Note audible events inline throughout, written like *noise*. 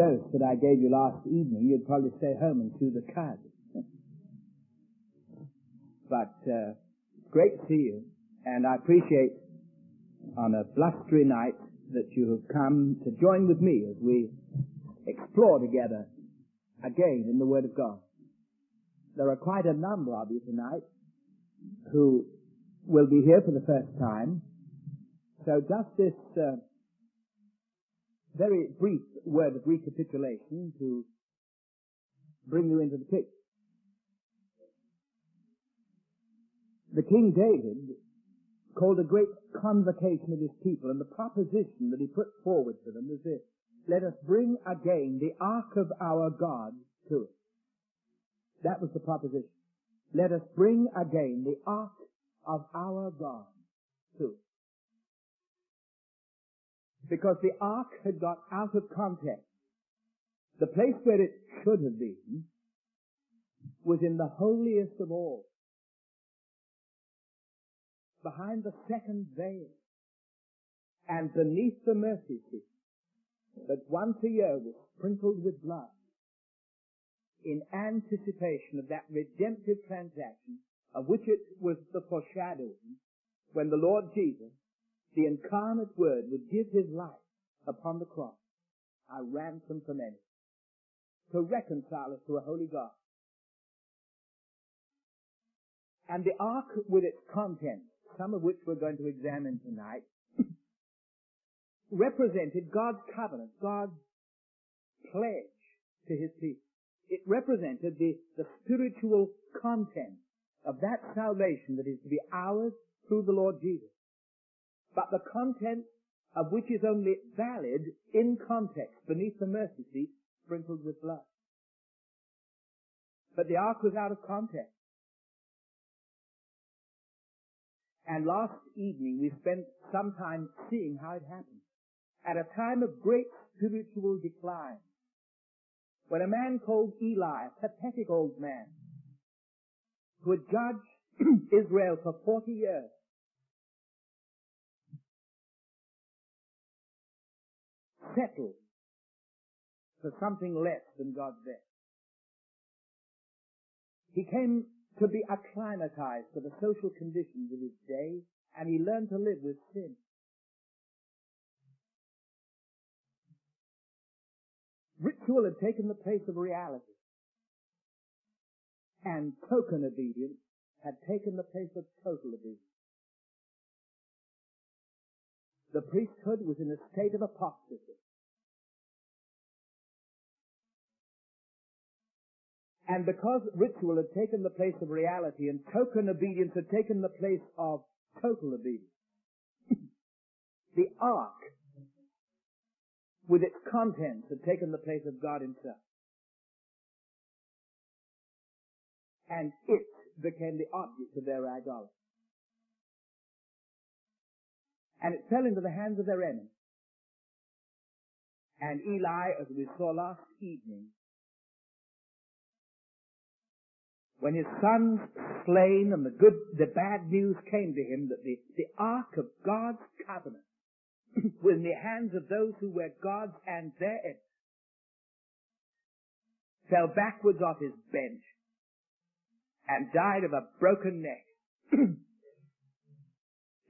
dose that I gave you last evening, you'd probably stay home and chew the cud. but uh, great to see you, and I appreciate on a blustery night that you have come to join with me as we explore together again in the Word of God. There are quite a number of you tonight who will be here for the first time. So just this uh, very brief word of recapitulation to bring you into the picture. The King David called a great convocation of his people, and the proposition that he put forward to them was this. Let us bring again the ark of our God to it. That was the proposition. Let us bring again the ark of our God to it. Because the ark had got out of context. The place where it should have been was in the holiest of all behind the second veil and beneath the mercy seat that once a year was sprinkled with blood in anticipation of that redemptive transaction of which it was the foreshadowing when the Lord Jesus, the incarnate word, would give his life upon the cross, a ransom for many, to reconcile us to a holy God. And the ark with its contents some of which we're going to examine tonight, *laughs* represented God's covenant, God's pledge to his people. It represented the, the spiritual content of that salvation that is to be ours through the Lord Jesus. But the content of which is only valid in context beneath the mercy seat sprinkled with blood. But the ark was out of context. And last evening we spent some time seeing how it happened. At a time of great spiritual decline, when a man called Eli, a pathetic old man, who had judged *clears throat* Israel for 40 years, settled for something less than God's best. He came to be acclimatized to the social conditions of his day, and he learned to live with sin. Ritual had taken the place of reality, and token obedience had taken the place of total obedience. The priesthood was in a state of apostasy. And because ritual had taken the place of reality and token obedience had taken the place of total obedience, *clears throat* the ark with its contents had taken the place of God himself. And it became the object of their idolatry. And it fell into the hands of their enemies. And Eli, as we saw last evening, when his sons slain and the good, the bad news came to him that the, the ark of God's covenant *clears throat* was in the hands of those who were God's and their enemies, fell backwards off his bench and died of a broken neck *clears throat*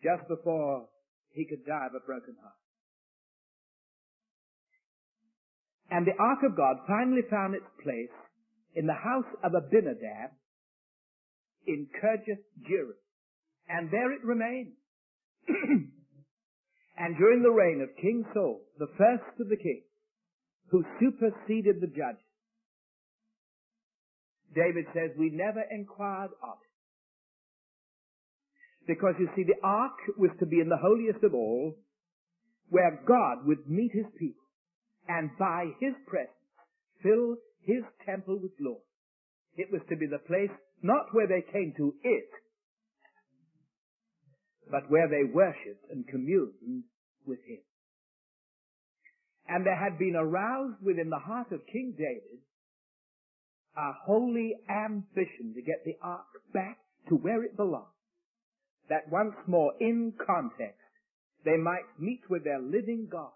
just before he could die of a broken heart. And the ark of God finally found its place in the house of Abinadab in Kirjath Jearim. And there it remained. *clears throat* and during the reign of King Saul, the first of the kings, who superseded the judges, David says, we never inquired of it. Because you see, the ark was to be in the holiest of all, where God would meet his people, and by his presence fill his temple with glory. It was to be the place not where they came to it, but where they worshipped and communed with him. And there had been aroused within the heart of King David a holy ambition to get the ark back to where it belonged. That once more in context they might meet with their living God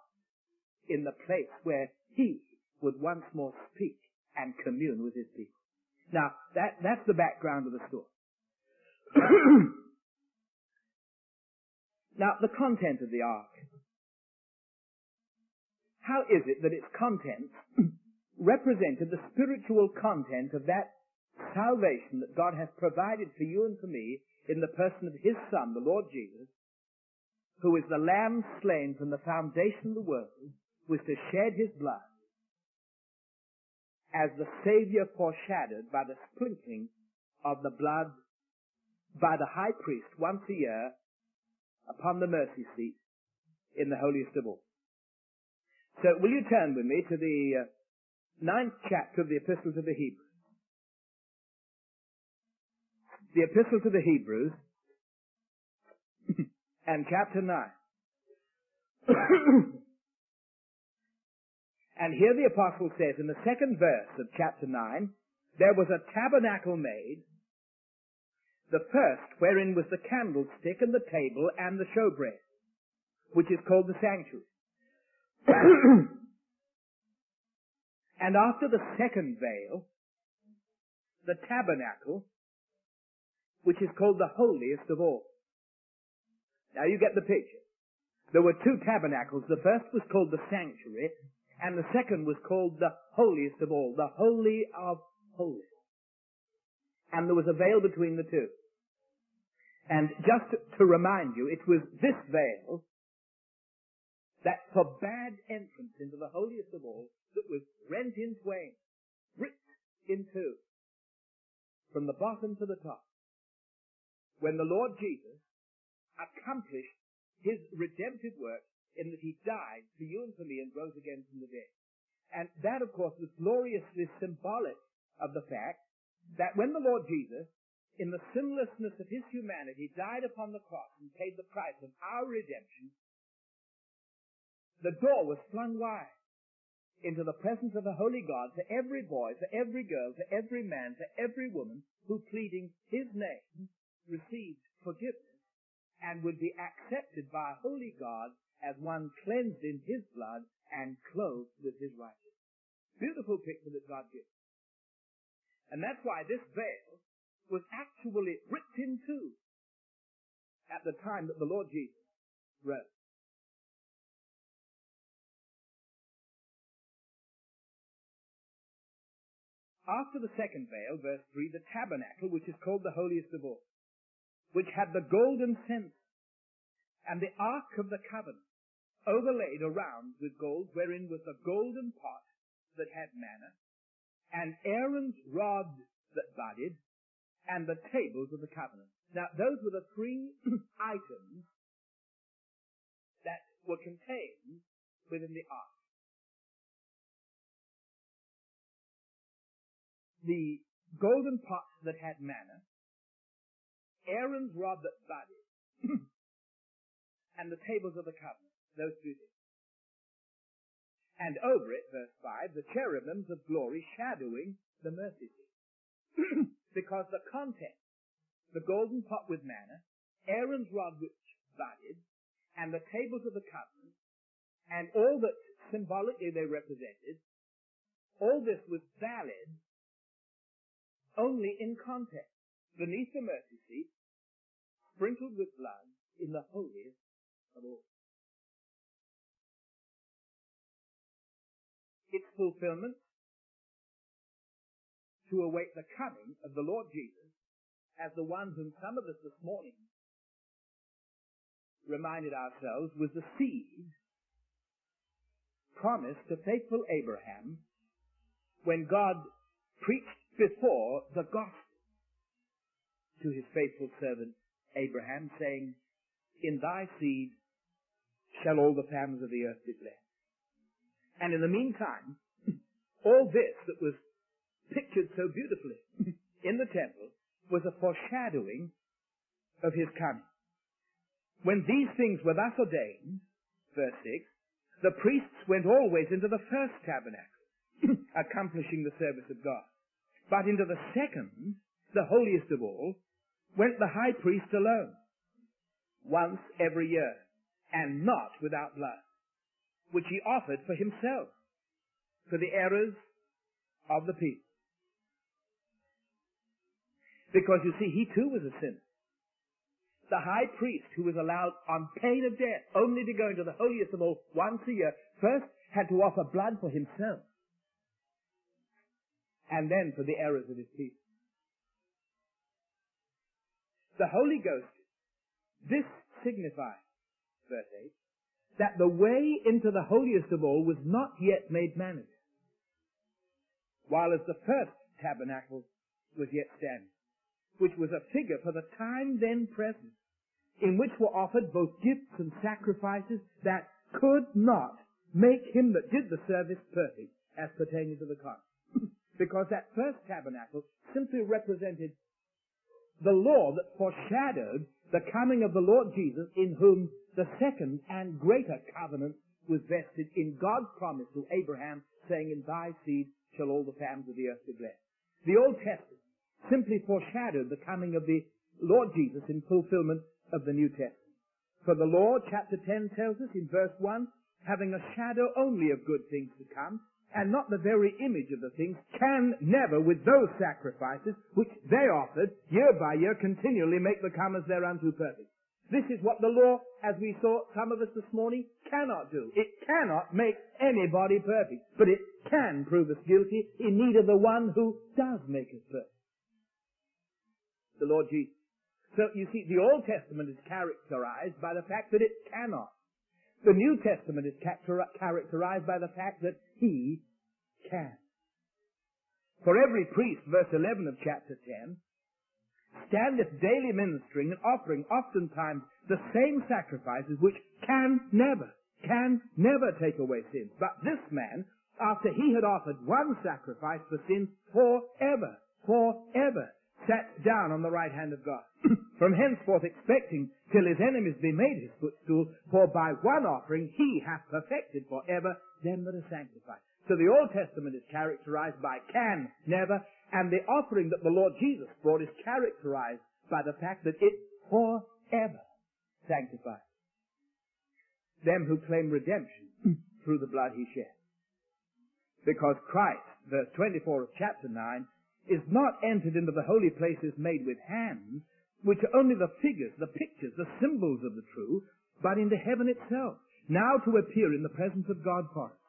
in the place where he would once more speak and commune with his people. Now, that, that's the background of the story. *clears throat* now, the content of the ark. How is it that its contents *clears throat* represented the spiritual content of that salvation that God has provided for you and for me in the person of His Son, the Lord Jesus, who is the Lamb slain from the foundation of the world, was to shed His blood as the Savior foreshadowed by the sprinkling of the blood by the high priest once a year upon the mercy seat in the holiest of all. So will you turn with me to the uh, ninth chapter of the Epistle to the Hebrews? The Epistle to the Hebrews *clears throat* and chapter 9. *clears throat* and here the apostle says in the second verse of chapter 9, there was a tabernacle made, the first wherein was the candlestick and the table and the showbread, which is called the sanctuary. *coughs* and after the second veil, the tabernacle, which is called the holiest of all. Now you get the picture. There were two tabernacles. The first was called the sanctuary, and the second was called the holiest of all, the holy of holies. And there was a veil between the two. And just to remind you, it was this veil that forbade entrance into the holiest of all that was rent in twain, ripped in two, from the bottom to the top. When the Lord Jesus accomplished his redemptive work in that he died for you and for me and rose again from the dead. And that, of course, was gloriously symbolic of the fact that when the Lord Jesus, in the sinlessness of his humanity, died upon the cross and paid the price of our redemption, the door was flung wide into the presence of the Holy God for every boy, for every girl, for every man, for every woman who pleading his name received forgiveness and would be accepted by a holy God as one cleansed in his blood and clothed with his righteousness. Beautiful picture that God gives. And that's why this veil was actually ripped in two at the time that the Lord Jesus rose. After the second veil, verse 3, the tabernacle, which is called the holiest of all, which had the golden censer and the ark of the covenant, overlaid around with gold, wherein was the golden pot that had manna, and Aaron's rod that budded, and the tables of the covenant. Now, those were the three *clears throat* items that were contained within the ark. the golden pot that had manna, Aaron's rod that budded, *clears throat* and the tables of the covenant, those two things. And over it, verse 5, the cherubims of glory shadowing the mercy seat. *clears throat* because the content, the golden pot with manna, Aaron's rod which budded, and the tables of the covenant, and all that symbolically they represented, all this was valid only in context, beneath the mercy seat, sprinkled with blood in the holiest of all. Its fulfillment to await the coming of the Lord Jesus as the one whom some of us this morning reminded ourselves was the seed promised to faithful Abraham when God preached before the gospel to his faithful servant Abraham, saying, In thy seed shall all the families of the earth be blessed. And in the meantime, *laughs* all this that was pictured so beautifully *laughs* in the temple was a foreshadowing of his coming. When these things were thus ordained, verse 6, the priests went always into the first tabernacle, *clears throat* accomplishing the service of God. But into the second, the holiest of all, went the high priest alone, once every year, and not without blood, which he offered for himself for the errors of the people. Because you see, he too was a sinner. The high priest who was allowed on pain of death only to go into the holiest of all once a year first had to offer blood for himself and then for the errors of his people. The Holy Ghost, this signifies, verse 8, that the way into the holiest of all was not yet made manifest, while as the first tabernacle was yet standing, which was a figure for the time then present, in which were offered both gifts and sacrifices that could not make him that did the service perfect as pertaining to the covenant. *clears throat* because that first tabernacle simply represented the law that foreshadowed the coming of the Lord Jesus in whom the second and greater covenant was vested in God's promise to Abraham saying, in thy seed shall all the families of the earth be blessed. The Old Testament simply foreshadowed the coming of the Lord Jesus in fulfillment of the New Testament. For the Lord, chapter 10 tells us in verse 1, having a shadow only of good things to come, and not the very image of the things, can never, with those sacrifices which they offered year by year, continually make the comers thereunto perfect. This is what the law, as we saw some of us this morning, cannot do. It cannot make anybody perfect, but it can prove us guilty in need of the one who does make us perfect. The Lord Jesus. So you see, the Old Testament is characterized by the fact that it cannot. The New Testament is characterized by the fact that he can. For every priest, verse 11 of chapter 10, standeth daily ministering and offering oftentimes the same sacrifices which can never, can never take away sins. But this man, after he had offered one sacrifice for sins forever, forever, sat down on the right hand of God. *clears throat* From henceforth expecting till his enemies be made his footstool, for by one offering he hath perfected forever them that are sanctified. So the Old Testament is characterized by can, never, and the offering that the Lord Jesus brought is characterized by the fact that it forever sanctifies them who claim redemption through the blood he shed. Because Christ, verse 24 of chapter 9, is not entered into the holy places made with hands, which are only the figures, the pictures, the symbols of the true, but into heaven itself, now to appear in the presence of God for us.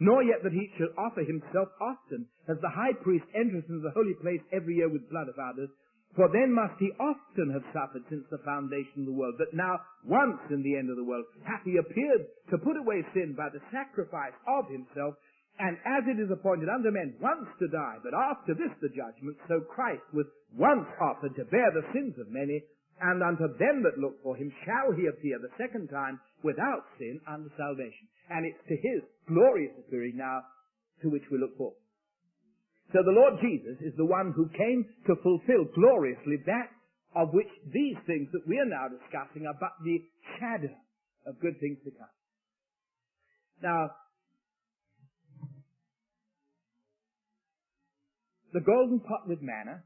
Nor yet that he should offer himself often, as the high priest enters into the holy place every year with blood of others, for then must he often have suffered since the foundation of the world. But now, once in the end of the world, hath he appeared to put away sin by the sacrifice of himself, and as it is appointed unto men once to die, but after this the judgment, so Christ was once offered to bear the sins of many, and unto them that look for him shall he appear the second time without sin unto salvation. And it's to his glorious appearing now to which we look forward. So the Lord Jesus is the one who came to fulfill gloriously that of which these things that we are now discussing are but the shadow of good things to come. Now, the golden pot with manna,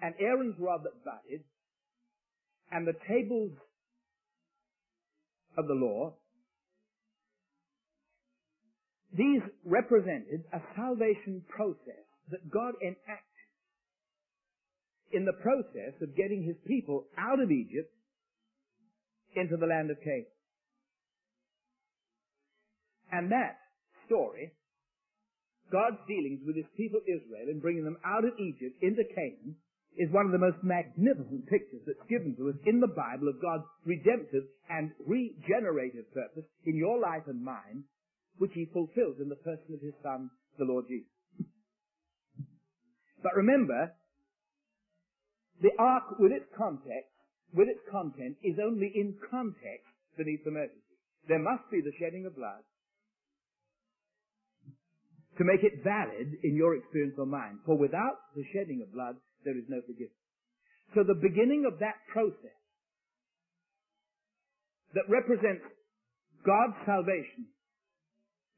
and Aaron's rod that budded, and the tables of the law, these represented a salvation process that God enacted in the process of getting his people out of Egypt into the land of Canaan. And that story God's dealings with his people Israel in bringing them out of Egypt into Canaan is one of the most magnificent pictures that's given to us in the Bible of God's redemptive and regenerative purpose in your life and mine, which he fulfills in the person of his Son, the Lord Jesus. But remember, the ark with its context, with its content, is only in context beneath the mercy. seat. There must be the shedding of blood to make it valid in your experience or mine. For without the shedding of blood, there is no forgiveness. So the beginning of that process that represents God's salvation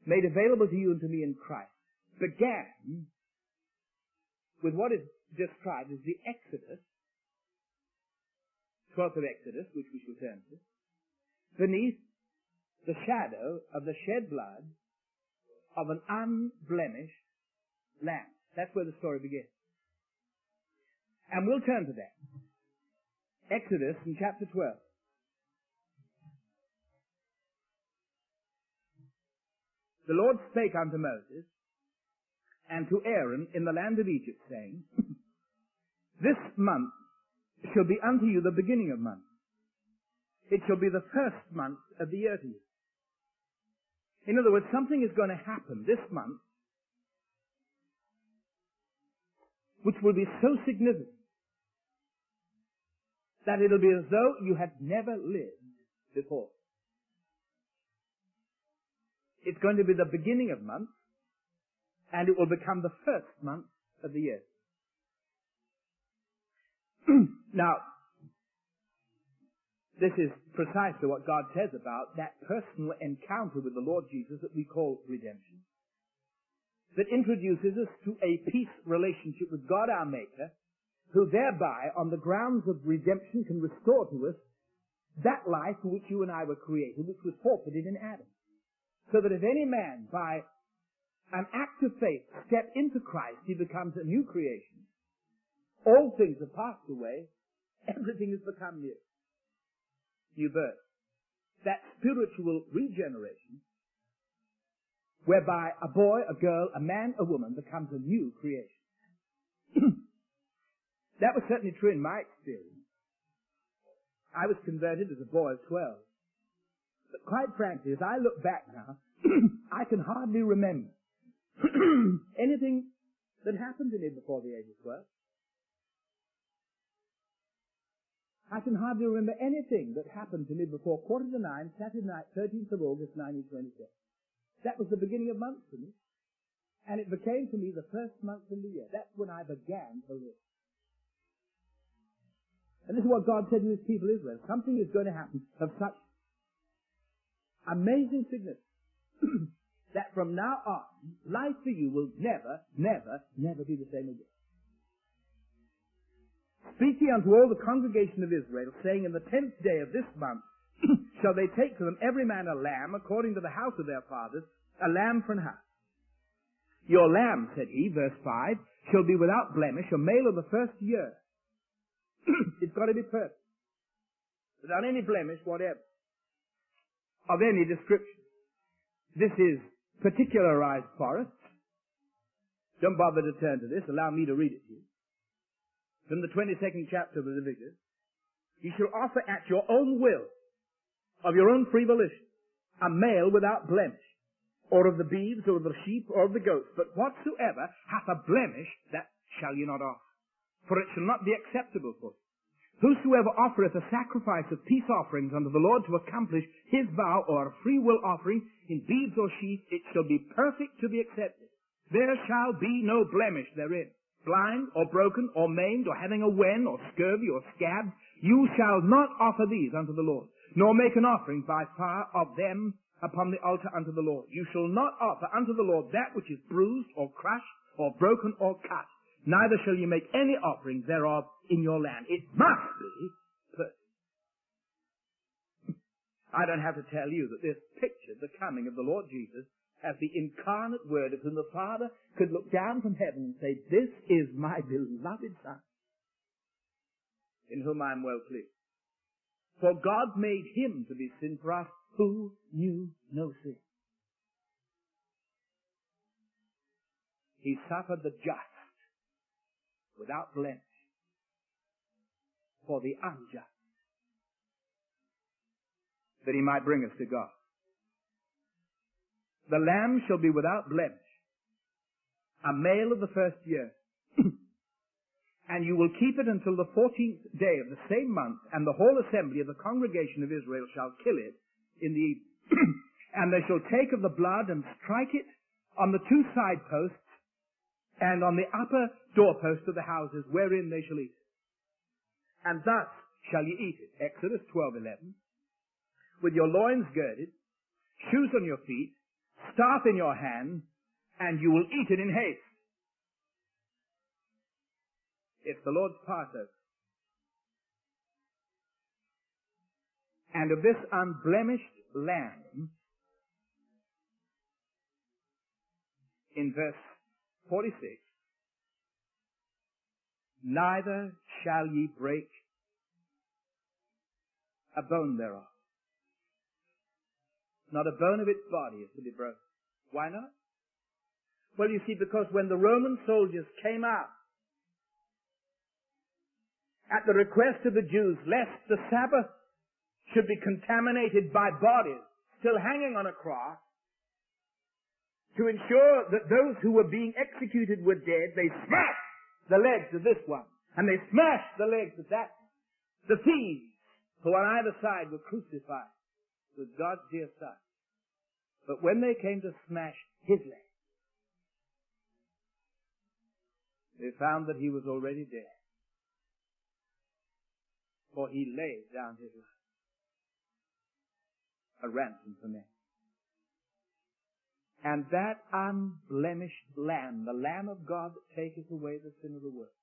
made available to you and to me in Christ began with what is described as the Exodus, 12th of Exodus, which we shall turn to, beneath the shadow of the shed blood of an unblemished lamb. That's where the story begins. And we'll turn to that. Exodus in chapter 12. The Lord spake unto Moses and to Aaron in the land of Egypt, saying, *laughs* This month shall be unto you the beginning of months. It shall be the first month of the year to you. In other words, something is going to happen this month which will be so significant that it'll be as though you had never lived before. It's going to be the beginning of months, and it will become the first month of the year. *clears throat* now, this is precisely what God says about that personal encounter with the Lord Jesus that we call redemption. That introduces us to a peace relationship with God our Maker, who thereby, on the grounds of redemption, can restore to us that life for which you and I were created, which was forfeited in Adam. So that if any man, by an act of faith, step into Christ, he becomes a new creation. All things have passed away. Everything has become new. New birth. That spiritual regeneration, whereby a boy, a girl, a man, a woman becomes a new creation. *clears throat* that was certainly true in my experience. I was converted as a boy of 12. But quite frankly, as I look back now, *clears throat* I can hardly remember *clears throat* anything that happened to me before the age of 12. I can hardly remember anything that happened to me before quarter to nine, Saturday night, 13th of August, 1926. That was the beginning of months for me. And it became for me the first month in the year. That's when I began to live. And this is what God said to his people Israel. Something is going to happen of such amazing significance *clears throat* that from now on, life for you will never, never, never be the same again. Speak ye unto all the congregation of Israel, saying, In the tenth day of this month *clears throat* shall they take to them every man a lamb, according to the house of their fathers, a lamb for an house. Your lamb, said he, verse 5, shall be without blemish, a male of the first year. It's got to be perfect. Without any blemish whatever. Of any description. This is particularized for us. Don't bother to turn to this. Allow me to read it to you. From the 22nd chapter of Leviticus. You shall offer at your own will, of your own free volition, a male without blemish, or of the beeves, or of the sheep, or of the goats. But whatsoever hath a blemish, that shall ye not offer. For it shall not be acceptable for you. Whosoever offereth a sacrifice of peace offerings unto the Lord to accomplish his vow or a free will offering in beeves or sheep, it shall be perfect to be accepted. There shall be no blemish therein. Blind or broken or maimed or having a wen or scurvy or scab, you shall not offer these unto the Lord, nor make an offering by fire of them upon the altar unto the Lord. You shall not offer unto the Lord that which is bruised or crushed or broken or cut neither shall you make any offering thereof in your land. It must be perfect. I don't have to tell you that this pictured the coming of the Lord Jesus as the incarnate Word of whom the Father could look down from heaven and say, This is my beloved Son, in whom I am well pleased. For God made him to be sin for us who knew no sin. He suffered the just without blemish for the unjust, that he might bring us to God. The lamb shall be without blemish, a male of the first year, *clears throat* and you will keep it until the fourteenth day of the same month, and the whole assembly of the congregation of Israel shall kill it in the evening. *clears throat* and they shall take of the blood and strike it on the two side posts and on the upper doorposts of the houses wherein they shall eat. And thus shall ye eat it. Exodus 12:11. With your loins girded, shoes on your feet, staff in your hand, and you will eat it in haste. It's the Lord's Passover. And of this unblemished lamb, in verse 46, neither shall ye break a bone thereof. Not a bone of its body is to be broken. Why not? Well, you see, because when the Roman soldiers came out at the request of the Jews, lest the Sabbath should be contaminated by bodies still hanging on a cross, to ensure that those who were being executed were dead, they smashed the legs of this one, and they smashed the legs of that. The thieves who on either side were crucified with God's dear son. But when they came to smash his leg, they found that he was already dead. For he laid down his life. A ransom for men. And that unblemished Lamb, the Lamb of God that taketh away the sin of the world,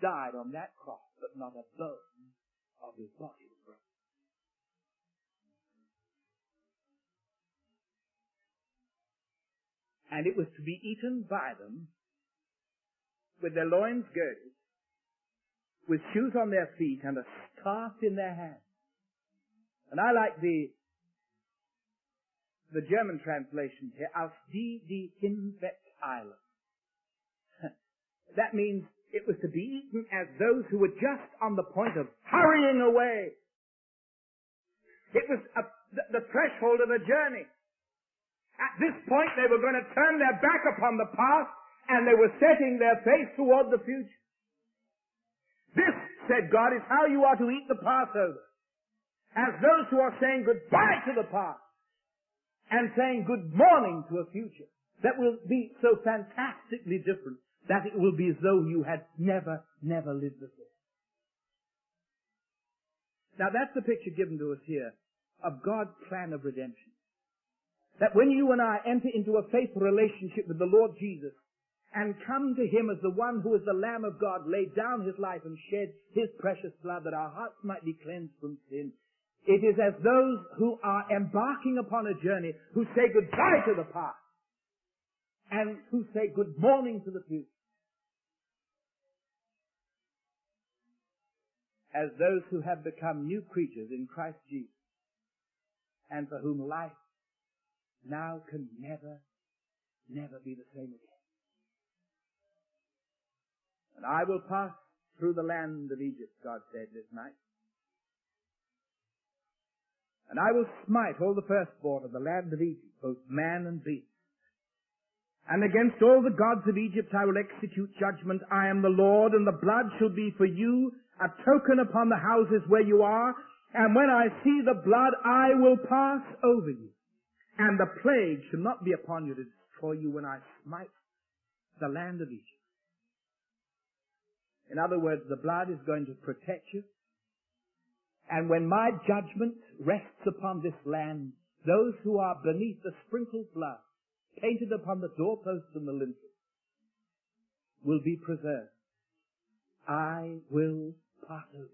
died on that cross, but not a bone of his body was broken. And it was to be eaten by them with their loins girded, with shoes on their feet and a staff in their hand. And I like the the German translation here, aus die, die hinweg hinwegeilen. *laughs* that means it was to be eaten as those who were just on the point of hurrying away. It was a, the, the threshold of a journey. At this point, they were going to turn their back upon the past and they were setting their face toward the future. This, said God, is how you are to eat the Passover. As those who are saying goodbye to the past and saying good morning to a future that will be so fantastically different that it will be as though you had never, never lived before. Now that's the picture given to us here of God's plan of redemption. That when you and I enter into a faithful relationship with the Lord Jesus and come to Him as the one who is the Lamb of God, laid down His life and shed His precious blood that our hearts might be cleansed from sin, it is as those who are embarking upon a journey who say goodbye to the past and who say good morning to the future. As those who have become new creatures in Christ Jesus and for whom life now can never, never be the same again. And I will pass through the land of Egypt, God said this night. And I will smite all the firstborn of the land of Egypt, both man and beast. And against all the gods of Egypt I will execute judgment. I am the Lord, and the blood shall be for you a token upon the houses where you are. And when I see the blood, I will pass over you. And the plague shall not be upon you to destroy you when I smite the land of Egypt. In other words, the blood is going to protect you and when my judgment rests upon this land, those who are beneath the sprinkled blood, painted upon the doorposts and the lintels, will be preserved. I will pass over.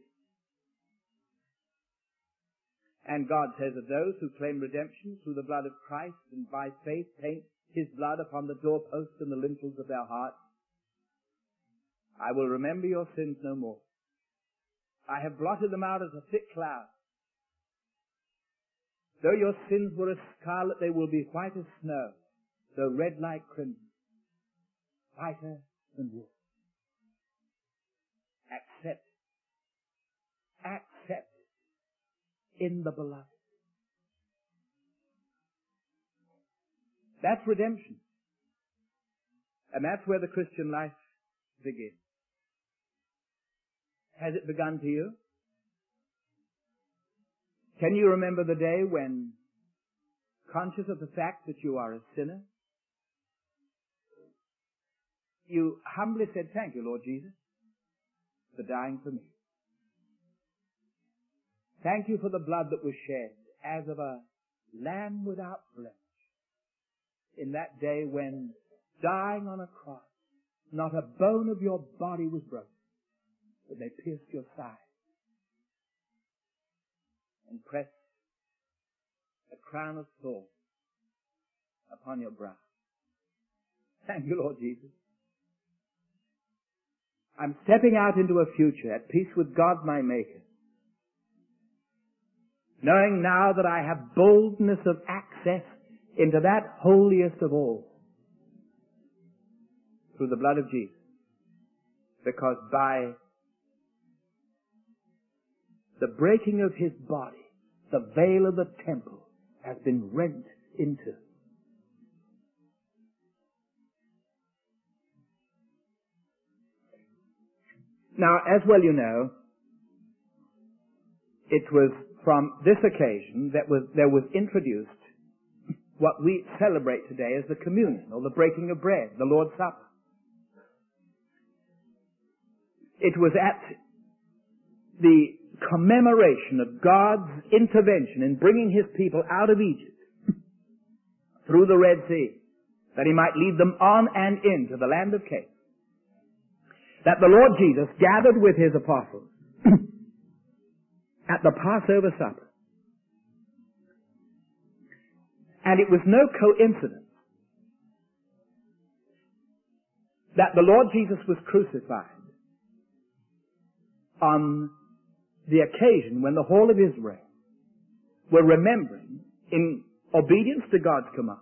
And God says of those who claim redemption through the blood of Christ and by faith paint his blood upon the doorposts and the lintels of their hearts, I will remember your sins no more. I have blotted them out as a thick cloud. Though your sins were as scarlet, they will be white as snow, though red like crimson, whiter than wool. Accept. Accept in the beloved. That's redemption. And that's where the Christian life begins. Has it begun to you? Can you remember the day when, conscious of the fact that you are a sinner, you humbly said, Thank you, Lord Jesus, for dying for me. Thank you for the blood that was shed as of a lamb without blemish in that day when dying on a cross, not a bone of your body was broken but they pierced your side and press a crown of thorns upon your brow. Thank you, Lord Jesus. I'm stepping out into a future at peace with God my Maker. Knowing now that I have boldness of access into that holiest of all through the blood of Jesus. Because by the breaking of his body, the veil of the temple has been rent into. Now, as well you know, it was from this occasion that was, there was introduced what we celebrate today as the communion or the breaking of bread, the Lord's Supper. It was at the commemoration of God's intervention in bringing His people out of Egypt through the Red Sea, that He might lead them on and into the land of Canaan that the Lord Jesus gathered with his apostles *clears throat* at the Passover supper. And it was no coincidence that the Lord Jesus was crucified on the occasion when the whole of Israel were remembering in obedience to God's command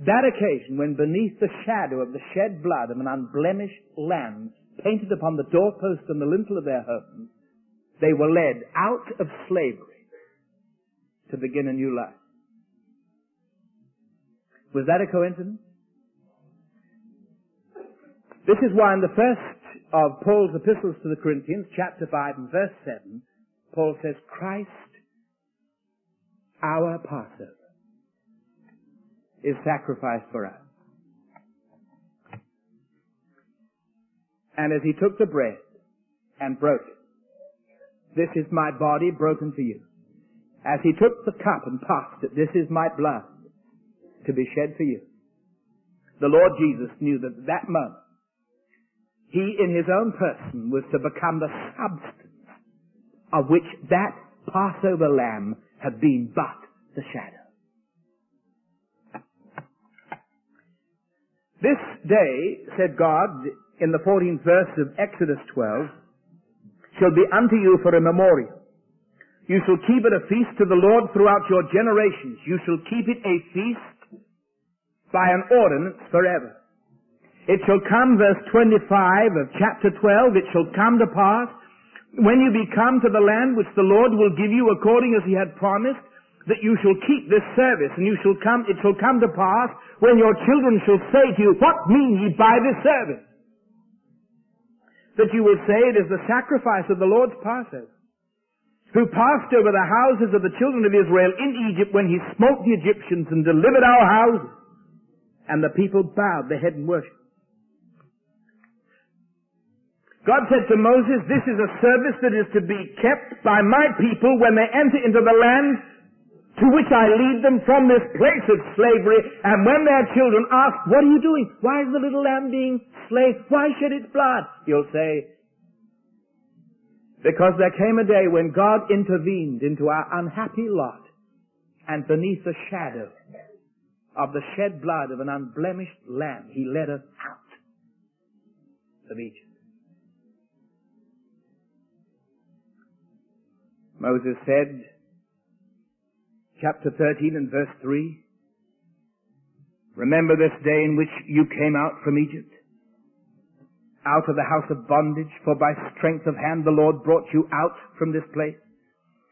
that occasion when beneath the shadow of the shed blood of an unblemished lamb painted upon the doorpost and the lintel of their homes, they were led out of slavery to begin a new life. Was that a coincidence? This is why in the first of Paul's epistles to the Corinthians, chapter 5 and verse 7, Paul says, Christ, our Passover is sacrificed for us. And as he took the bread and broke it, this is my body broken for you. As he took the cup and passed it, this is my blood to be shed for you. The Lord Jesus knew that at that moment, he in his own person was to become the substance of which that Passover lamb had been but the shadow. This day, said God in the 14th verse of Exodus 12, shall be unto you for a memorial. You shall keep it a feast to the Lord throughout your generations. You shall keep it a feast by an ordinance forever. It shall come, verse 25 of chapter 12, it shall come to pass when you be come to the land which the Lord will give you according as he had promised, that you shall keep this service, and you shall come, it shall come to pass when your children shall say to you, What mean ye by this service? That you will say it is the sacrifice of the Lord's Passover, who passed over the houses of the children of Israel in Egypt when he smote the Egyptians and delivered our houses. And the people bowed their head and worshipped. God said to Moses, this is a service that is to be kept by my people when they enter into the land to which I lead them from this place of slavery. And when their children ask, what are you doing? Why is the little lamb being slain? Why shed its blood? You'll say, because there came a day when God intervened into our unhappy lot and beneath the shadow of the shed blood of an unblemished lamb, he led us out of Egypt. Moses said, chapter 13 and verse 3. Remember this day in which you came out from Egypt, out of the house of bondage, for by strength of hand the Lord brought you out from this place.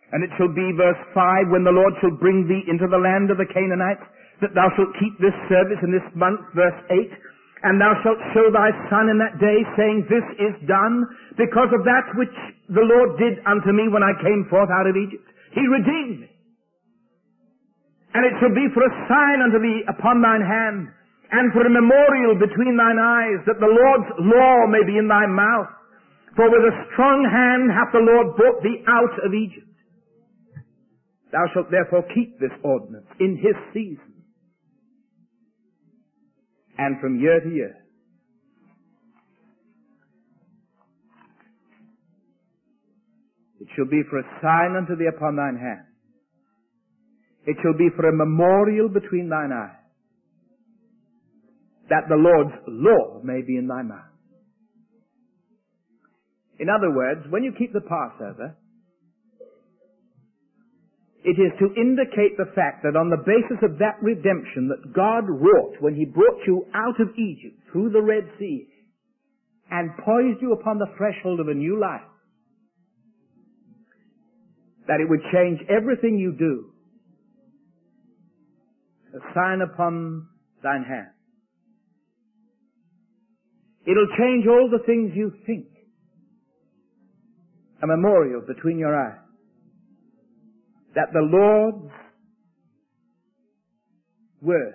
And it shall be, verse 5, when the Lord shall bring thee into the land of the Canaanites, that thou shalt keep this service in this month, verse 8, and thou shalt show thy son in that day, saying, This is done because of that which the Lord did unto me when I came forth out of Egypt. He redeemed me. And it shall be for a sign unto thee upon thine hand, and for a memorial between thine eyes, that the Lord's law may be in thy mouth. For with a strong hand hath the Lord brought thee out of Egypt. Thou shalt therefore keep this ordinance in his season, and from year to year. It shall be for a sign unto thee upon thine hand it shall be for a memorial between thine eyes. that the Lord's law may be in thy mouth. In other words, when you keep the Passover, it is to indicate the fact that on the basis of that redemption that God wrought when He brought you out of Egypt through the Red Sea and poised you upon the threshold of a new life, that it would change everything you do. A sign upon thine hand. It'll change all the things you think. A memorial between your eyes. That the Lord's word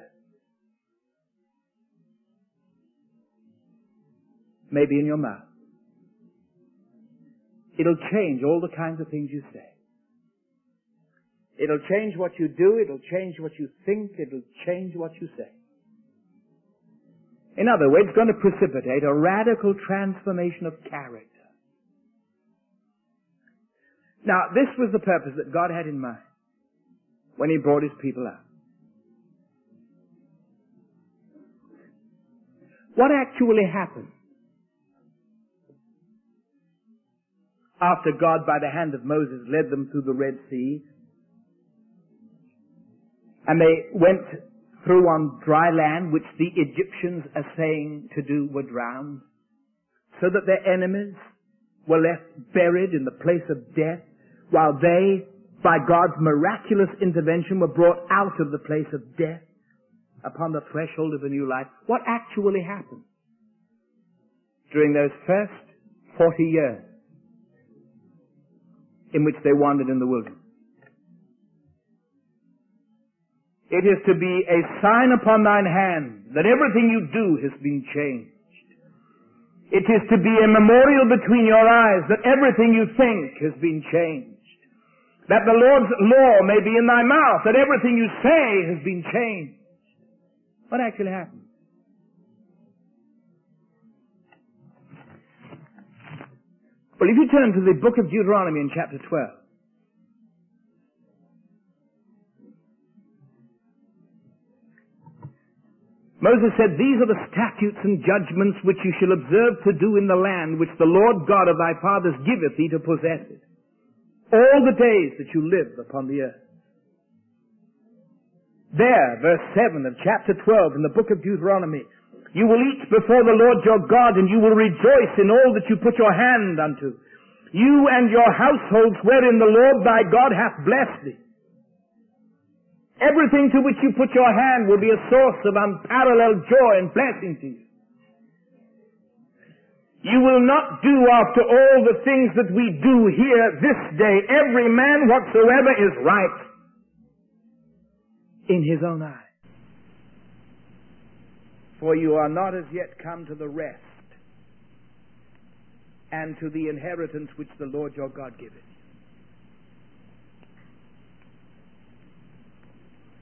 may be in your mouth. It'll change all the kinds of things you say. It'll change what you do. It'll change what you think. It'll change what you say. In other words, it's going to precipitate a radical transformation of character. Now, this was the purpose that God had in mind when He brought His people out. What actually happened after God, by the hand of Moses, led them through the Red Sea and they went through on dry land, which the Egyptians are saying to do were drowned, so that their enemies were left buried in the place of death, while they, by God's miraculous intervention, were brought out of the place of death upon the threshold of a new life. What actually happened during those first 40 years in which they wandered in the wilderness? It is to be a sign upon thine hand that everything you do has been changed. It is to be a memorial between your eyes that everything you think has been changed. That the Lord's law may be in thy mouth, that everything you say has been changed. What actually happened? Well, if you turn to the book of Deuteronomy in chapter 12, Moses said, These are the statutes and judgments which you shall observe to do in the land which the Lord God of thy fathers giveth thee to possess it, all the days that you live upon the earth. There, verse 7 of chapter 12 in the book of Deuteronomy, you will eat before the Lord your God, and you will rejoice in all that you put your hand unto. You and your households wherein the Lord thy God hath blessed thee. Everything to which you put your hand will be a source of unparalleled joy and blessing to you. You will not do after all the things that we do here this day, every man whatsoever is right in his own eyes. For you are not as yet come to the rest and to the inheritance which the Lord your God giveth.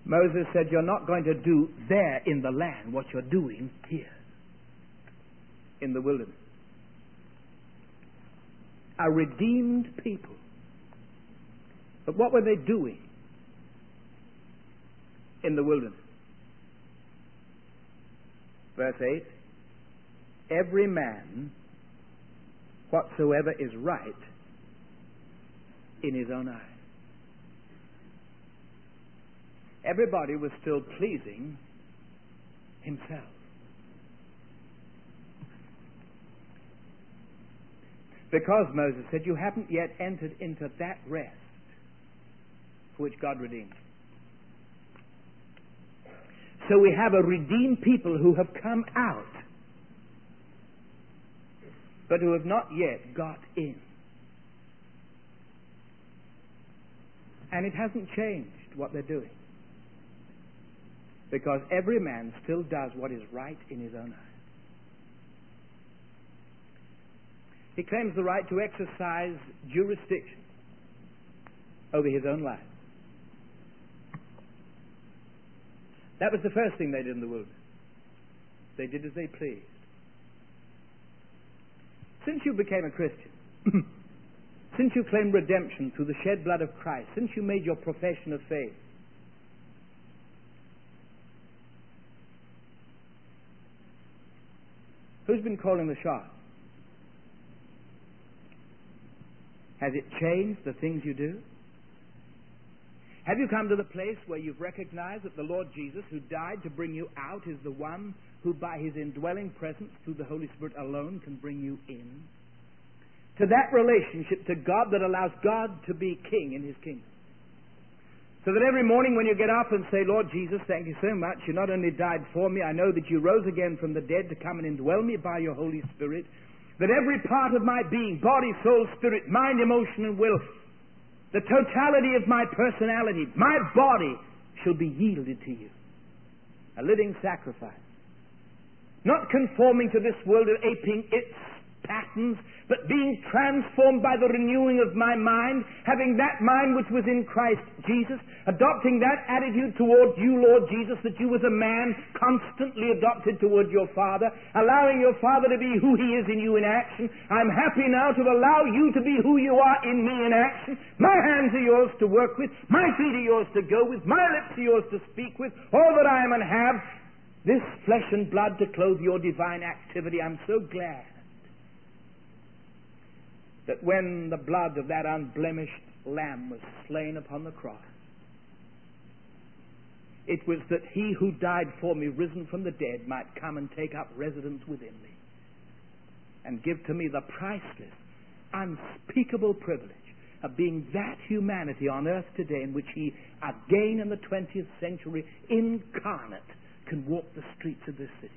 Moses said, You're not going to do there in the land what you're doing here in the wilderness. A redeemed people. But what were they doing in the wilderness? Verse 8 Every man whatsoever is right in his own eyes. everybody was still pleasing himself. Because Moses said, You haven't yet entered into that rest for which God redeemed. So we have a redeemed people who have come out, but who have not yet got in. And it hasn't changed what they're doing. Because every man still does what is right in his own eyes. He claims the right to exercise jurisdiction over his own life. That was the first thing they did in the wilderness. They did as they pleased. Since you became a Christian, *clears throat* since you claimed redemption through the shed blood of Christ, since you made your profession of faith, Who's been calling the shots? Has it changed the things you do? Have you come to the place where you've recognized that the Lord Jesus, who died to bring you out, is the one who, by his indwelling presence through the Holy Spirit alone, can bring you in? To that relationship to God that allows God to be king in his kingdom. So that every morning when you get up and say, Lord Jesus, thank you so much. You not only died for me, I know that you rose again from the dead to come and indwell me by your Holy Spirit. That every part of my being, body, soul, spirit, mind, emotion, and will, the totality of my personality, my body, shall be yielded to you. A living sacrifice. Not conforming to this world and aping its patterns, but being transformed by the renewing of my mind, having that mind which was in Christ Jesus, adopting that attitude toward you, Lord Jesus, that you as a man constantly adopted toward your Father, allowing your Father to be who He is in you in action. I'm happy now to allow you to be who you are in me in action. My hands are yours to work with, my feet are yours to go with, my lips are yours to speak with, all that I am and have. This flesh and blood to clothe your divine activity. I'm so glad that when the blood of that unblemished lamb was slain upon the cross, it was that he who died for me, risen from the dead, might come and take up residence within me and give to me the priceless, unspeakable privilege of being that humanity on earth today in which he, again in the 20th century, incarnate, can walk the streets of this city.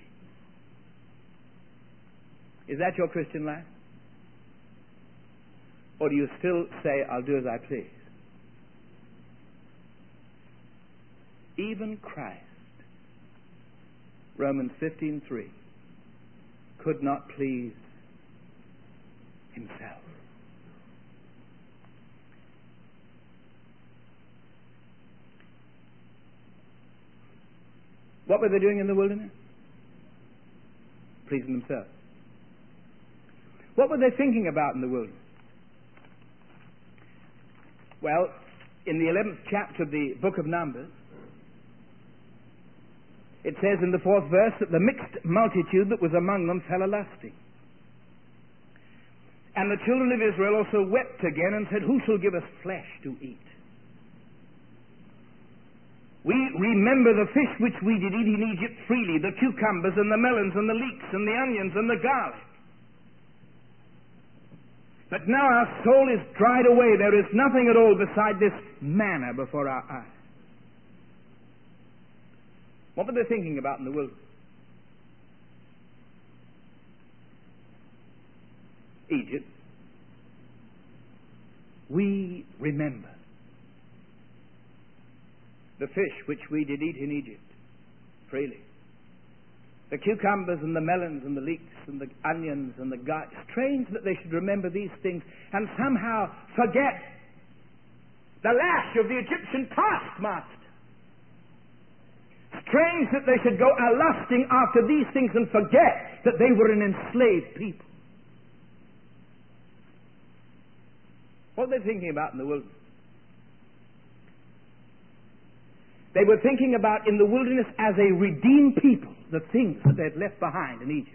Is that your Christian life? Or do you still say, I'll do as I please? Even Christ, Romans 15:3, could not please himself. What were they doing in the wilderness? Pleasing themselves. What were they thinking about in the wilderness? Well, in the 11th chapter of the book of Numbers, it says in the fourth verse that the mixed multitude that was among them fell a lusting. And the children of Israel also wept again and said, Who shall give us flesh to eat? We remember the fish which we did eat in Egypt freely, the cucumbers and the melons and the leeks and the onions and the garlic. But now our soul is dried away. There is nothing at all beside this manna before our eyes. What were they thinking about in the wilderness? Egypt. We remember the fish which we did eat in Egypt freely the cucumbers and the melons and the leeks and the onions and the garlic. Strange that they should remember these things and somehow forget the lash of the Egyptian taskmaster. Strange that they should go a lusting after these things and forget that they were an enslaved people. What are they thinking about in the wilderness? They were thinking about in the wilderness as a redeemed people the things that they had left behind in Egypt.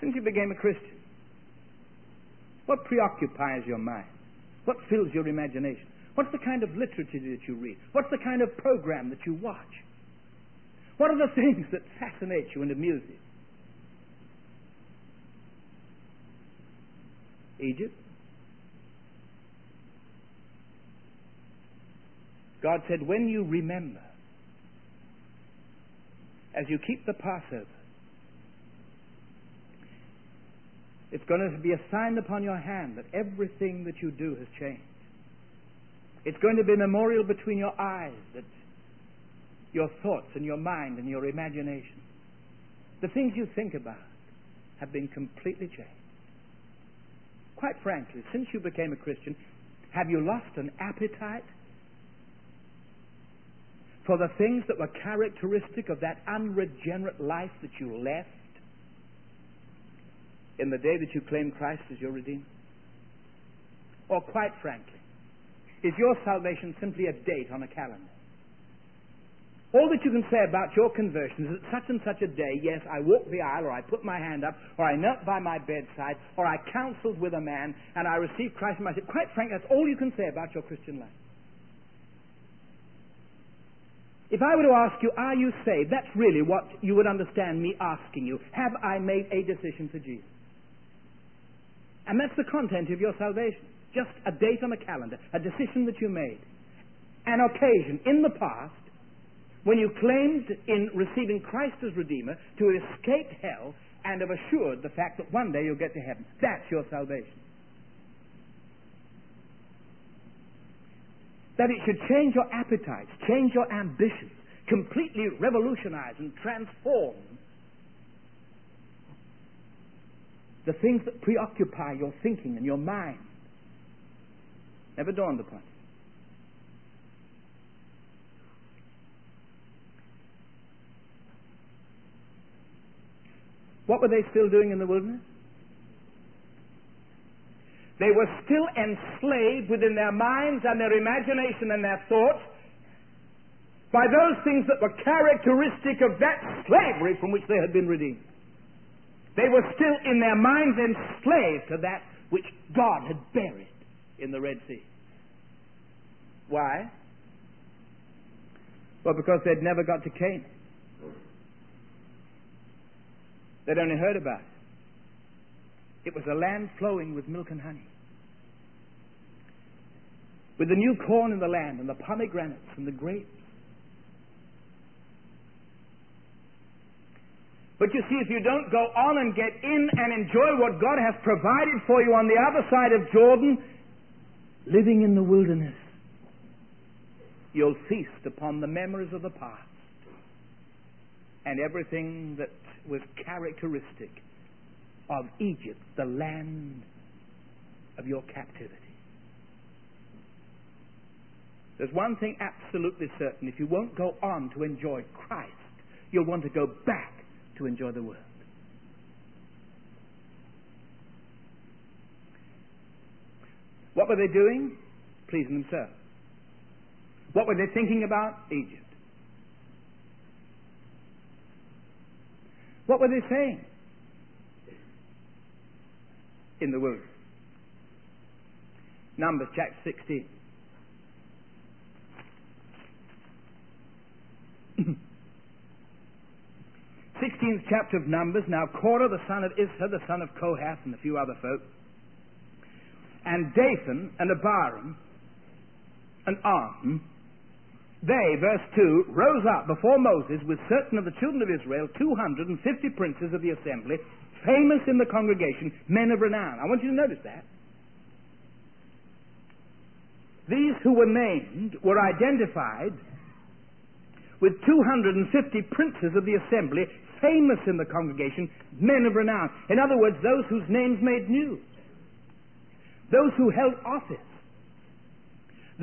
Since you became a Christian, what preoccupies your mind? What fills your imagination? What's the kind of literature that you read? What's the kind of program that you watch? What are the *laughs* things that fascinate you and amuse you? Egypt? God said, when you remember, as you keep the Passover, it's going to be a sign upon your hand that everything that you do has changed. It's going to be a memorial between your eyes that your thoughts and your mind and your imagination, the things you think about, have been completely changed. Quite frankly, since you became a Christian, have you lost an appetite for the things that were characteristic of that unregenerate life that you left in the day that you claimed Christ as your Redeemer? Or quite frankly, is your salvation simply a date on a calendar? All that you can say about your conversion is that such and such a day, yes, I walked the aisle, or I put my hand up, or I knelt by my bedside, or I counseled with a man, and I received Christ in my. Quite frankly, that's all you can say about your Christian life. If I were to ask you, are you saved? That's really what you would understand me asking you. Have I made a decision for Jesus? And that's the content of your salvation. Just a date on a calendar, a decision that you made. An occasion in the past when you claimed in receiving Christ as Redeemer to escape hell and have assured the fact that one day you'll get to heaven. That's your salvation. That it should change your appetites, change your ambitions, completely revolutionize and transform the things that preoccupy your thinking and your mind. Never dawned upon you. What were they still doing in the wilderness? They were still enslaved within their minds and their imagination and their thoughts by those things that were characteristic of that slavery from which they had been redeemed. They were still in their minds enslaved to that which God had buried in the Red Sea. Why? Well, because they'd never got to Canaan. They'd only heard about it. It was a land flowing with milk and honey. With the new corn in the land, and the pomegranates, and the grapes. But you see, if you don't go on and get in and enjoy what God has provided for you on the other side of Jordan, living in the wilderness, you'll feast upon the memories of the past and everything that was characteristic of Egypt, the land of your captivity. There's one thing absolutely certain. If you won't go on to enjoy Christ, you'll want to go back to enjoy the world. What were they doing? Pleasing themselves. What were they thinking about? Egypt. What were they saying in the wilderness? Numbers chapter 16. *coughs* Sixteenth chapter of Numbers. Now Korah, the son of Izhar, the son of Kohath, and a few other folk, and Dathan and Abiram and On they, verse 2, rose up before Moses with certain of the children of Israel, 250 princes of the assembly, famous in the congregation, men of renown. I want you to notice that. These who were named were identified with 250 princes of the assembly, famous in the congregation, men of renown. In other words, those whose names made news. Those who held office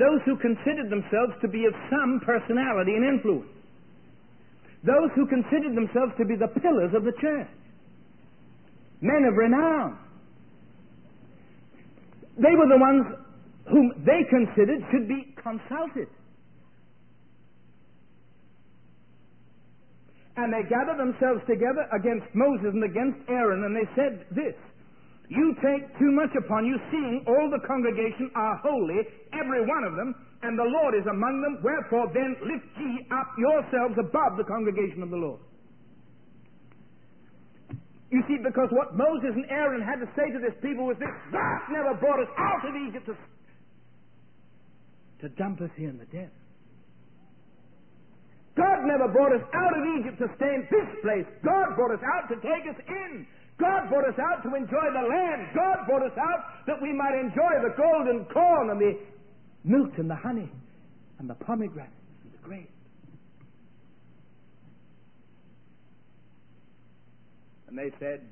those who considered themselves to be of some personality and influence. Those who considered themselves to be the pillars of the church. Men of renown. They were the ones whom they considered should be consulted. And they gathered themselves together against Moses and against Aaron, and they said this you take too much upon you, seeing all the congregation are holy, every one of them, and the Lord is among them. Wherefore then lift ye up yourselves above the congregation of the Lord. You see, because what Moses and Aaron had to say to this people was this God never brought us out of Egypt to, to dump us here in the desert. God never brought us out of Egypt to stay in this place. God brought us out to take us in. God brought us out to enjoy the land. God brought us out that we might enjoy the golden corn and the milk and the honey and the pomegranates and the grapes. And they said,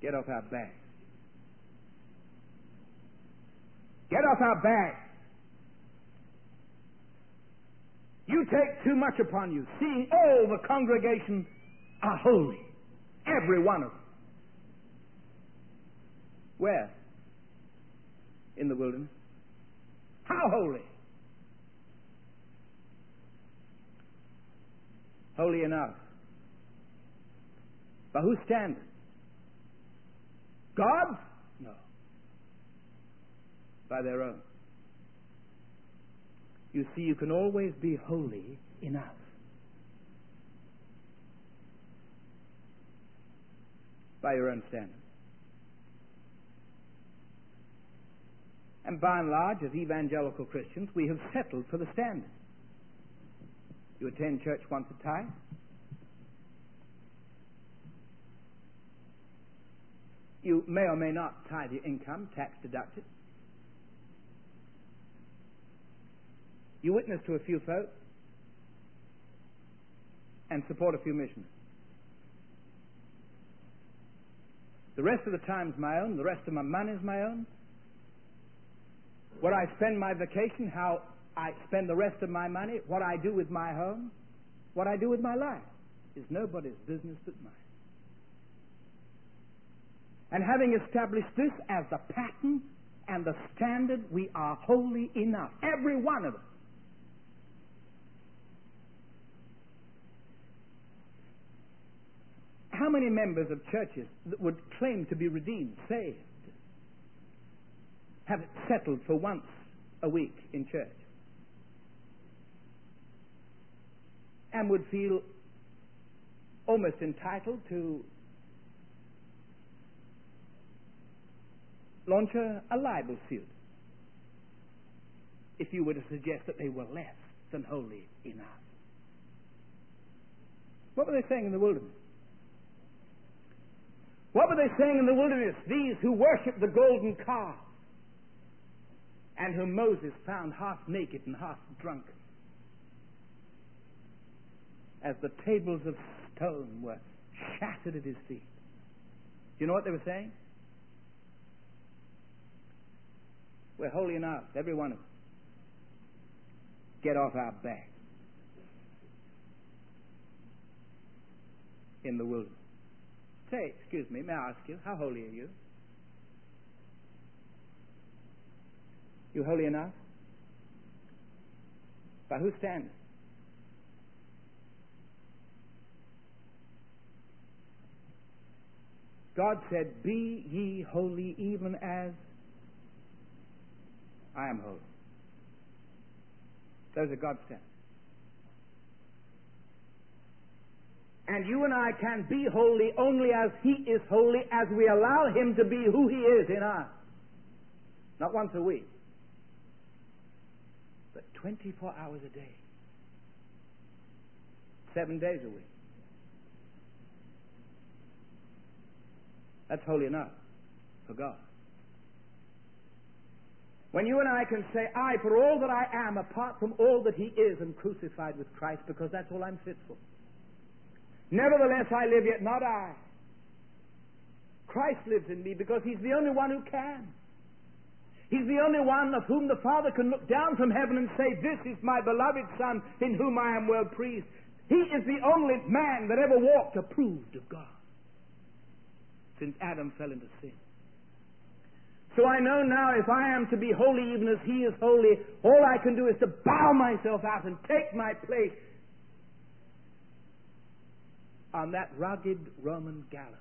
Get off our back. Get off our back. You take too much upon you, seeing all the congregation are holy. Every one of them. Where? In the wilderness. How holy? holy enough. By whose standard? God? No. By their own. You see, you can always be holy enough. By your own standard. And by and large, as evangelical Christians, we have settled for the standard. You attend church once a time. You may or may not tithe your income, tax deducted. You witness to a few folk and support a few missions. The rest of the time's my own, the rest of my money's my own. Where I spend my vacation, how I spend the rest of my money, what I do with my home, what I do with my life is nobody's business but mine. And having established this as the pattern and the standard, we are holy enough. Every one of us. How many members of churches that would claim to be redeemed, saved, have it settled for once a week in church? And would feel almost entitled to launch a, a libel suit if you were to suggest that they were less than holy enough. What were they saying in the wilderness? What were they saying in the wilderness? These who worship the golden calf and whom Moses found half naked and half drunken. As the tables of stone were shattered at his feet. Do you know what they were saying? We're holy enough, every one of us. Get off our back in the wilderness. Say, excuse me, may I ask you, how holy are you? You holy enough? By whose standard? God said, Be ye holy even as I am holy. There's a God's standards. And you and I can be holy only as He is holy as we allow Him to be who He is in us. Not once a week, but 24 hours a day, seven days a week. That's holy enough for God. When you and I can say, I, for all that I am, apart from all that He is, am crucified with Christ because that's all I'm fit for. Nevertheless, I live, yet not I. Christ lives in me because He's the only one who can. He's the only one of whom the Father can look down from heaven and say, This is my beloved Son in whom I am well pleased. He is the only man that ever walked approved of God since Adam fell into sin. So I know now if I am to be holy even as He is holy, all I can do is to bow myself out and take my place on that rugged Roman gallows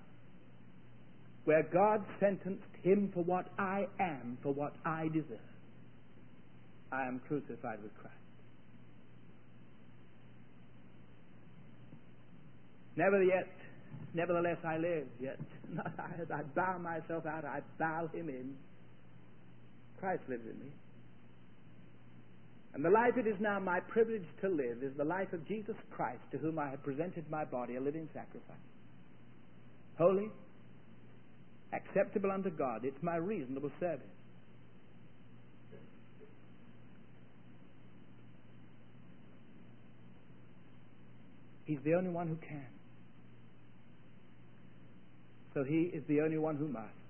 where God sentenced him for what I am, for what I deserve. I am crucified with Christ. Never yet, nevertheless I live, yet not *laughs* I, as I bow myself out, I bow him in. Christ lives in me. And the life it is now my privilege to live is the life of Jesus Christ, to whom I have presented my body a living sacrifice. Holy, acceptable unto God. It's my reasonable service. He's the only one who can. So he is the only one who must.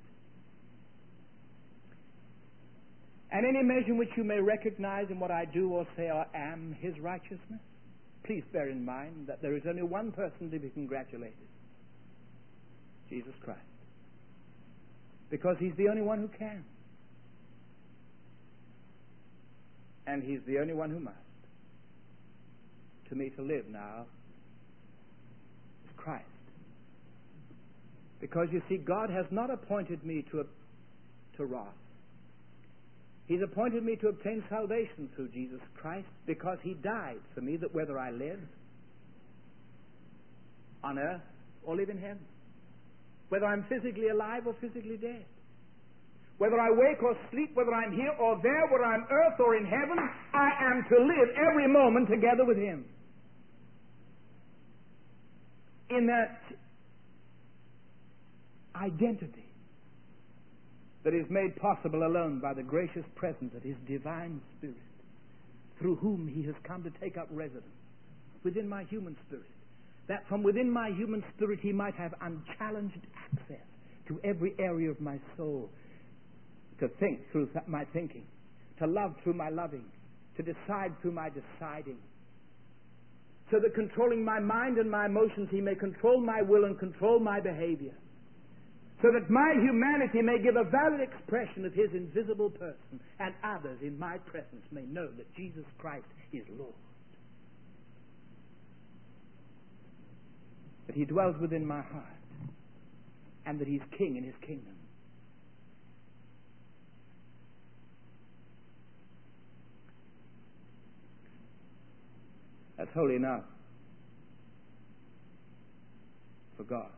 And any measure in which you may recognize in what I do or say or am his righteousness, please bear in mind that there is only one person to be congratulated Jesus Christ. Because he's the only one who can. And he's the only one who must. To me to live now is Christ. Because you see, God has not appointed me to, a, to wrath. He's appointed me to obtain salvation through Jesus Christ because He died for me that whether I live on earth or live in heaven, whether I'm physically alive or physically dead, whether I wake or sleep, whether I'm here or there, whether I'm earth or in heaven, I am to live every moment together with Him. In that identity that is made possible alone by the gracious presence of His divine Spirit, through whom He has come to take up residence within my human spirit, that from within my human spirit He might have unchallenged access to every area of my soul, to think through my thinking, to love through my loving, to decide through my deciding. So that controlling my mind and my emotions, He may control my will and control my behavior so that my humanity may give a valid expression of his invisible person, and others in my presence may know that Jesus Christ is Lord. That he dwells within my heart, and that he's king in his kingdom. That's holy enough for God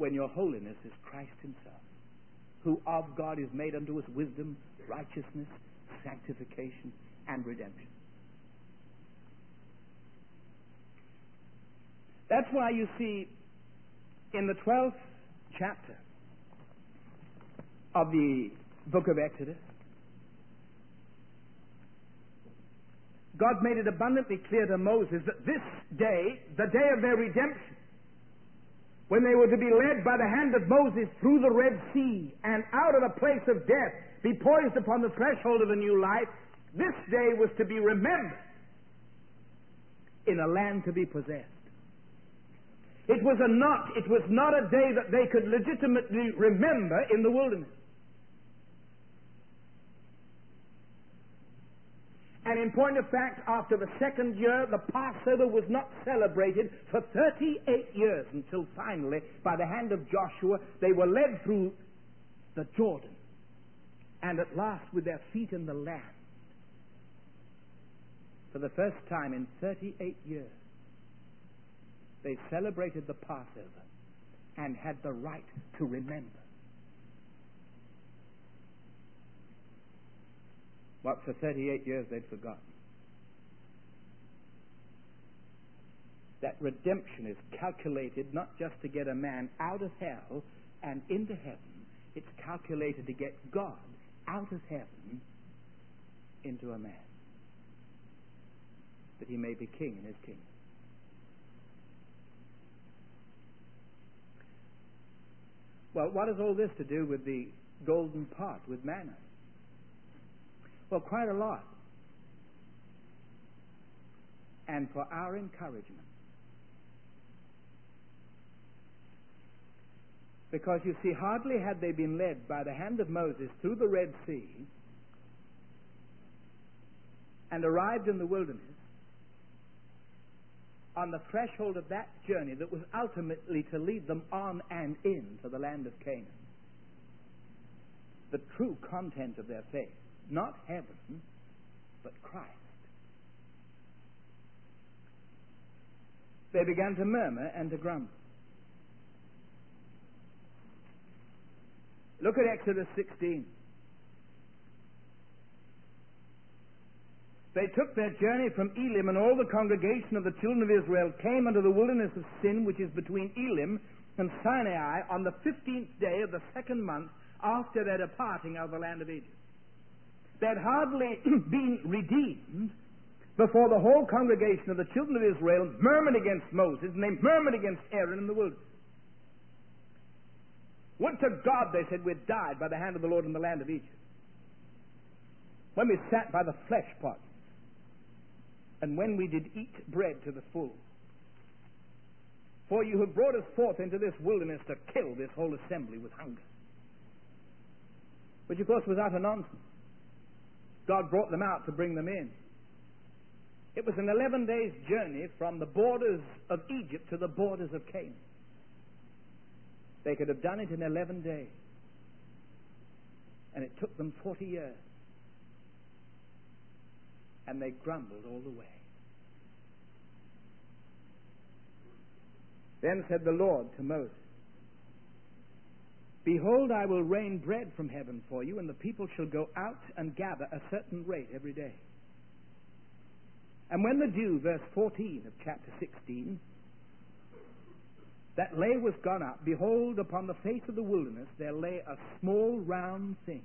when your holiness is Christ Himself, who of God is made unto us wisdom, righteousness, sanctification, and redemption. That's why you see in the 12th chapter of the book of Exodus, God made it abundantly clear to Moses that this day, the day of their redemption, when they were to be led by the hand of Moses through the Red Sea and out of the place of death, be poised upon the threshold of a new life, this day was to be remembered in a land to be possessed. It was a not, it was not a day that they could legitimately remember in the wilderness. And in point of fact, after the second year, the Passover was not celebrated for 38 years until finally, by the hand of Joshua, they were led through the Jordan. And at last, with their feet in the land, for the first time in 38 years, they celebrated the Passover and had the right to remember. What for 38 years they'd forgotten. That redemption is calculated not just to get a man out of hell and into heaven, it's calculated to get God out of heaven into a man. That he may be king in his kingdom. Well, what has all this to do with the golden pot, with manna? Well, quite a lot. And for our encouragement. Because you see, hardly had they been led by the hand of Moses through the Red Sea and arrived in the wilderness on the threshold of that journey that was ultimately to lead them on and in to the land of Canaan. The true content of their faith not heaven, but Christ. They began to murmur and to grumble. Look at Exodus 16. They took their journey from Elim, and all the congregation of the children of Israel came unto the wilderness of Sin, which is between Elim and Sinai, on the fifteenth day of the second month after their departing out of the land of Egypt had hardly *clears throat* been redeemed before the whole congregation of the children of Israel murmured against Moses, and they murmured against Aaron in the wilderness. Would to God, they said, we'd died by the hand of the Lord in the land of Egypt. When we sat by the flesh pot, and when we did eat bread to the full. For you have brought us forth into this wilderness to kill this whole assembly with hunger. Which, of course, was utter nonsense. God brought them out to bring them in. It was an 11 days journey from the borders of Egypt to the borders of Canaan. They could have done it in 11 days. And it took them 40 years. And they grumbled all the way. Then said the Lord to Moses, Behold, I will rain bread from heaven for you, and the people shall go out and gather a certain rate every day. And when the dew, verse 14 of chapter 16, that lay was gone up, behold, upon the face of the wilderness there lay a small round thing,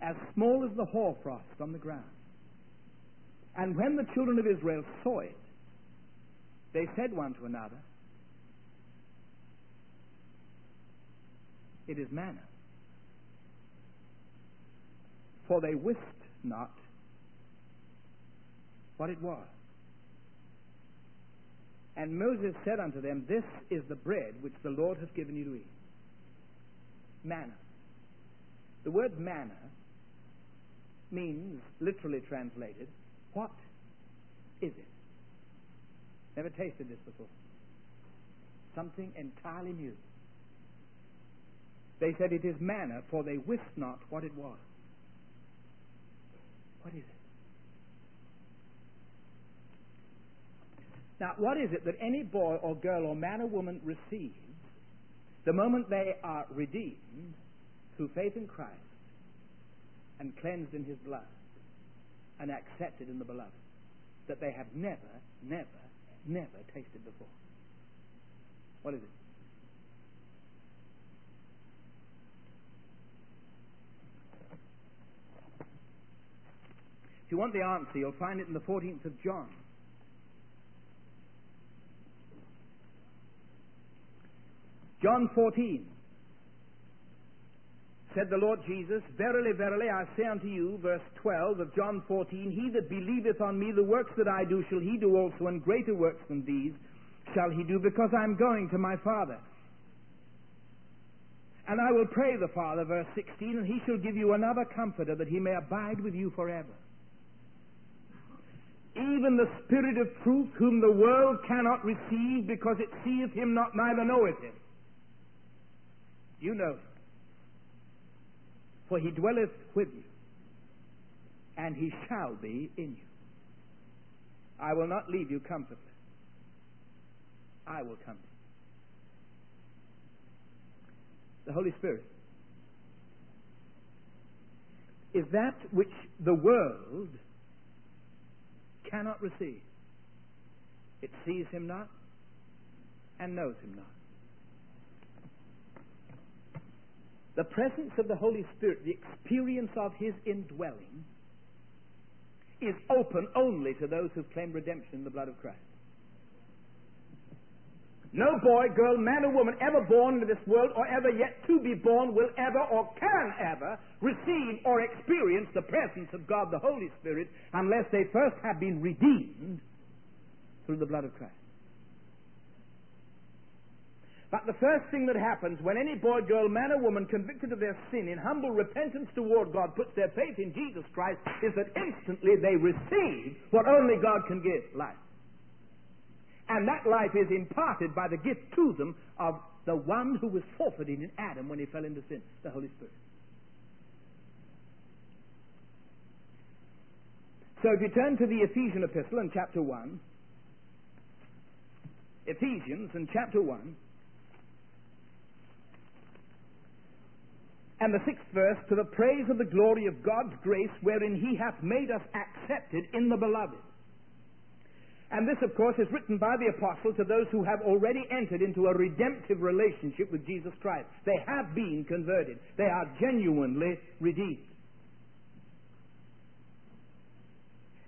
as small as the hoarfrost on the ground. And when the children of Israel saw it, they said one to another, It is manna. For they wist not what it was. And Moses said unto them, This is the bread which the Lord hath given you to eat. Manna. The word manna means, literally translated, what is it? Never tasted this before. Something entirely new. They said, It is manna, for they wist not what it was. What is it? Now, what is it that any boy or girl or man or woman receives the moment they are redeemed through faith in Christ and cleansed in His blood and accepted in the beloved that they have never, never, never tasted before? What is it? If you want the answer, you'll find it in the 14th of John. John 14. Said the Lord Jesus, Verily, verily, I say unto you, verse 12 of John 14, He that believeth on me, the works that I do shall he do also, and greater works than these shall he do, because I am going to my Father. And I will pray the Father, verse 16, and he shall give you another comforter, that he may abide with you forever. Even the Spirit of truth, whom the world cannot receive, because it seeth him not, neither knoweth him. You know him. For he dwelleth with you, and he shall be in you. I will not leave you comfortless. I will come to you. The Holy Spirit is that which the world cannot receive. It sees him not and knows him not. The presence of the Holy Spirit, the experience of His indwelling, is open only to those who've claimed redemption in the blood of Christ. No boy, girl, man, or woman ever born into this world or ever yet to be born will ever or can ever receive or experience the presence of God the Holy Spirit unless they first have been redeemed through the blood of Christ. But the first thing that happens when any boy, girl, man, or woman convicted of their sin in humble repentance toward God puts their faith in Jesus Christ is that instantly they receive what only God can give life. And that life is imparted by the gift to them of the one who was forfeited in Adam when he fell into sin, the Holy Spirit. So if you turn to the Ephesian epistle in chapter 1, Ephesians in chapter 1, And the sixth verse, to the praise of the glory of God's grace, wherein he hath made us accepted in the beloved. And this, of course, is written by the apostle to those who have already entered into a redemptive relationship with Jesus Christ. They have been converted. They are genuinely redeemed.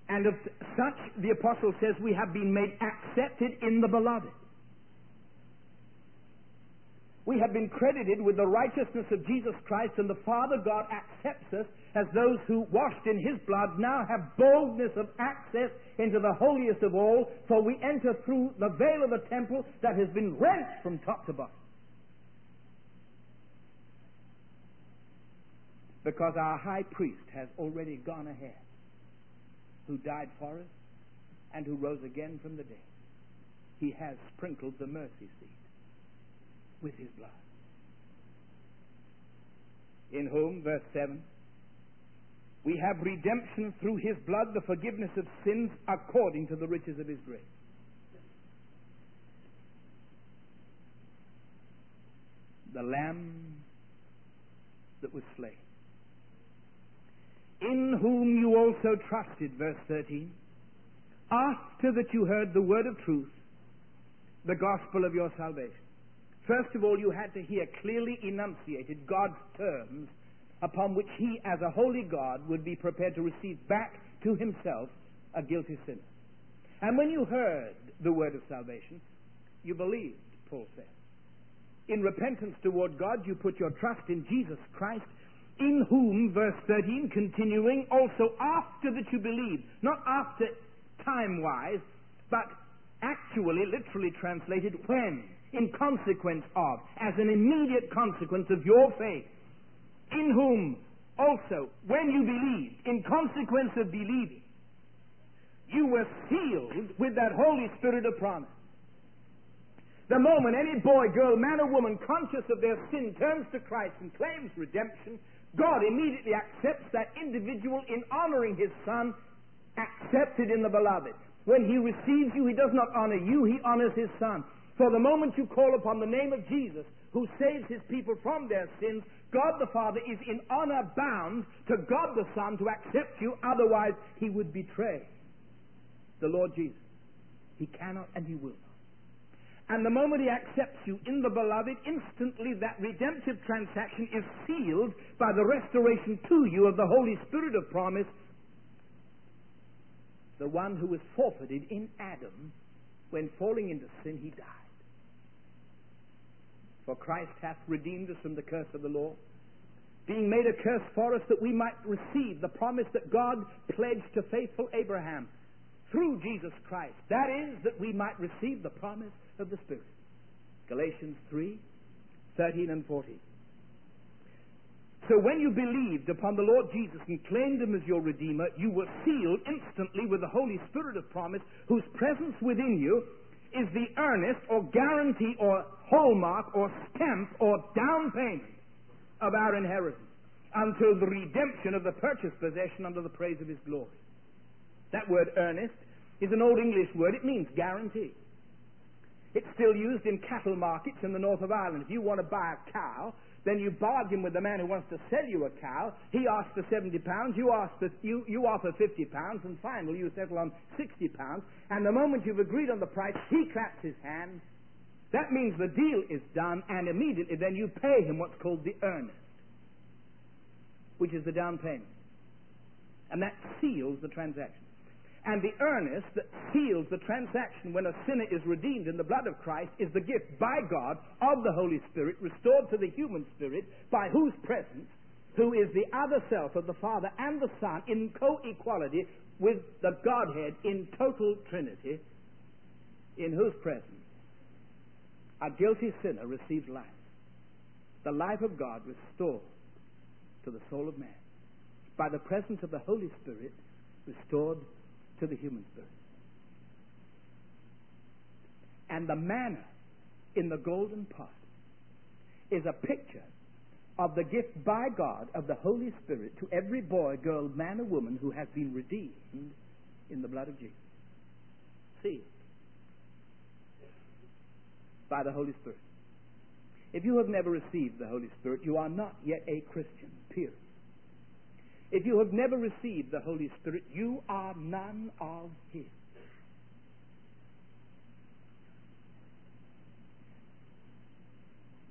And of such, the apostle says, we have been made accepted in the beloved. We have been credited with the righteousness of Jesus Christ, and the Father God accepts us as those who, washed in His blood, now have boldness of access into the holiest of all, for we enter through the veil of the temple that has been rent from top to bottom. Because our high priest has already gone ahead who died for us and who rose again from the dead. He has sprinkled the mercy seat with his blood. In whom, verse 7, we have redemption through his blood, the forgiveness of sins according to the riches of his grace. The Lamb that was slain. In whom you also trusted, verse 13, after that you heard the word of truth, the gospel of your salvation. First of all, you had to hear clearly enunciated God's terms upon which he, as a holy God, would be prepared to receive back to himself a guilty sinner. And when you heard the word of salvation, you believed, Paul says. In repentance toward God, you put your trust in Jesus Christ, in whom, verse 13, continuing, also after that you believed, not after time wise, but actually, literally translated, when, in consequence of, as an immediate consequence of your faith, in whom also, when you believed, in consequence of believing, you were sealed with that Holy Spirit of promise. The moment any boy, girl, man, or woman conscious of their sin turns to Christ and claims redemption, God immediately accepts that individual in honoring his Son, accepted in the beloved. When he receives you, he does not honor you, he honors his Son. For the moment you call upon the name of Jesus, who saves his people from their sins, God the Father is in honor bound to God the Son to accept you, otherwise he would betray the Lord Jesus. He cannot and he will not. And the moment he accepts you in the beloved, instantly that redemptive transaction is sealed by the restoration to you of the Holy Spirit of promise, the one who was forfeited in Adam when falling into sin he died. For Christ hath redeemed us from the curse of the law, being made a curse for us that we might receive the promise that God pledged to faithful Abraham through Jesus Christ. That is, that we might receive the promise of the Spirit. Galatians 3 13 and 14. So when you believed upon the Lord Jesus and claimed him as your Redeemer, you were sealed instantly with the Holy Spirit of promise, whose presence within you is the earnest or guarantee or hallmark or stamp or down payment of our inheritance until the redemption of the purchased possession under the praise of his glory. That word earnest is an old English word. It means guarantee. It's still used in cattle markets in the north of Ireland. If you want to buy a cow, then you bargain with the man who wants to sell you a cow. He asks for 70 pounds, you, ask for, you, you offer 50 pounds, and finally you settle on 60 pounds. And the moment you've agreed on the price, he claps his hands. That means the deal is done, and immediately then you pay him what's called the earnest, which is the down payment. And that seals the transaction. And the earnest that seals the transaction when a sinner is redeemed in the blood of Christ is the gift by God of the Holy Spirit restored to the human spirit by whose presence, who is the other self of the Father and the Son in co-equality with the Godhead in total Trinity, in whose presence a guilty sinner receives life. The life of God restored to the soul of man by the presence of the Holy Spirit restored to the human spirit. And the manna in the golden pot is a picture of the gift by God of the Holy Spirit to every boy, girl, man, or woman who has been redeemed in the blood of Jesus. See, by the Holy Spirit. If you have never received the Holy Spirit, you are not yet a Christian, period. If you have never received the Holy Spirit, you are none of His.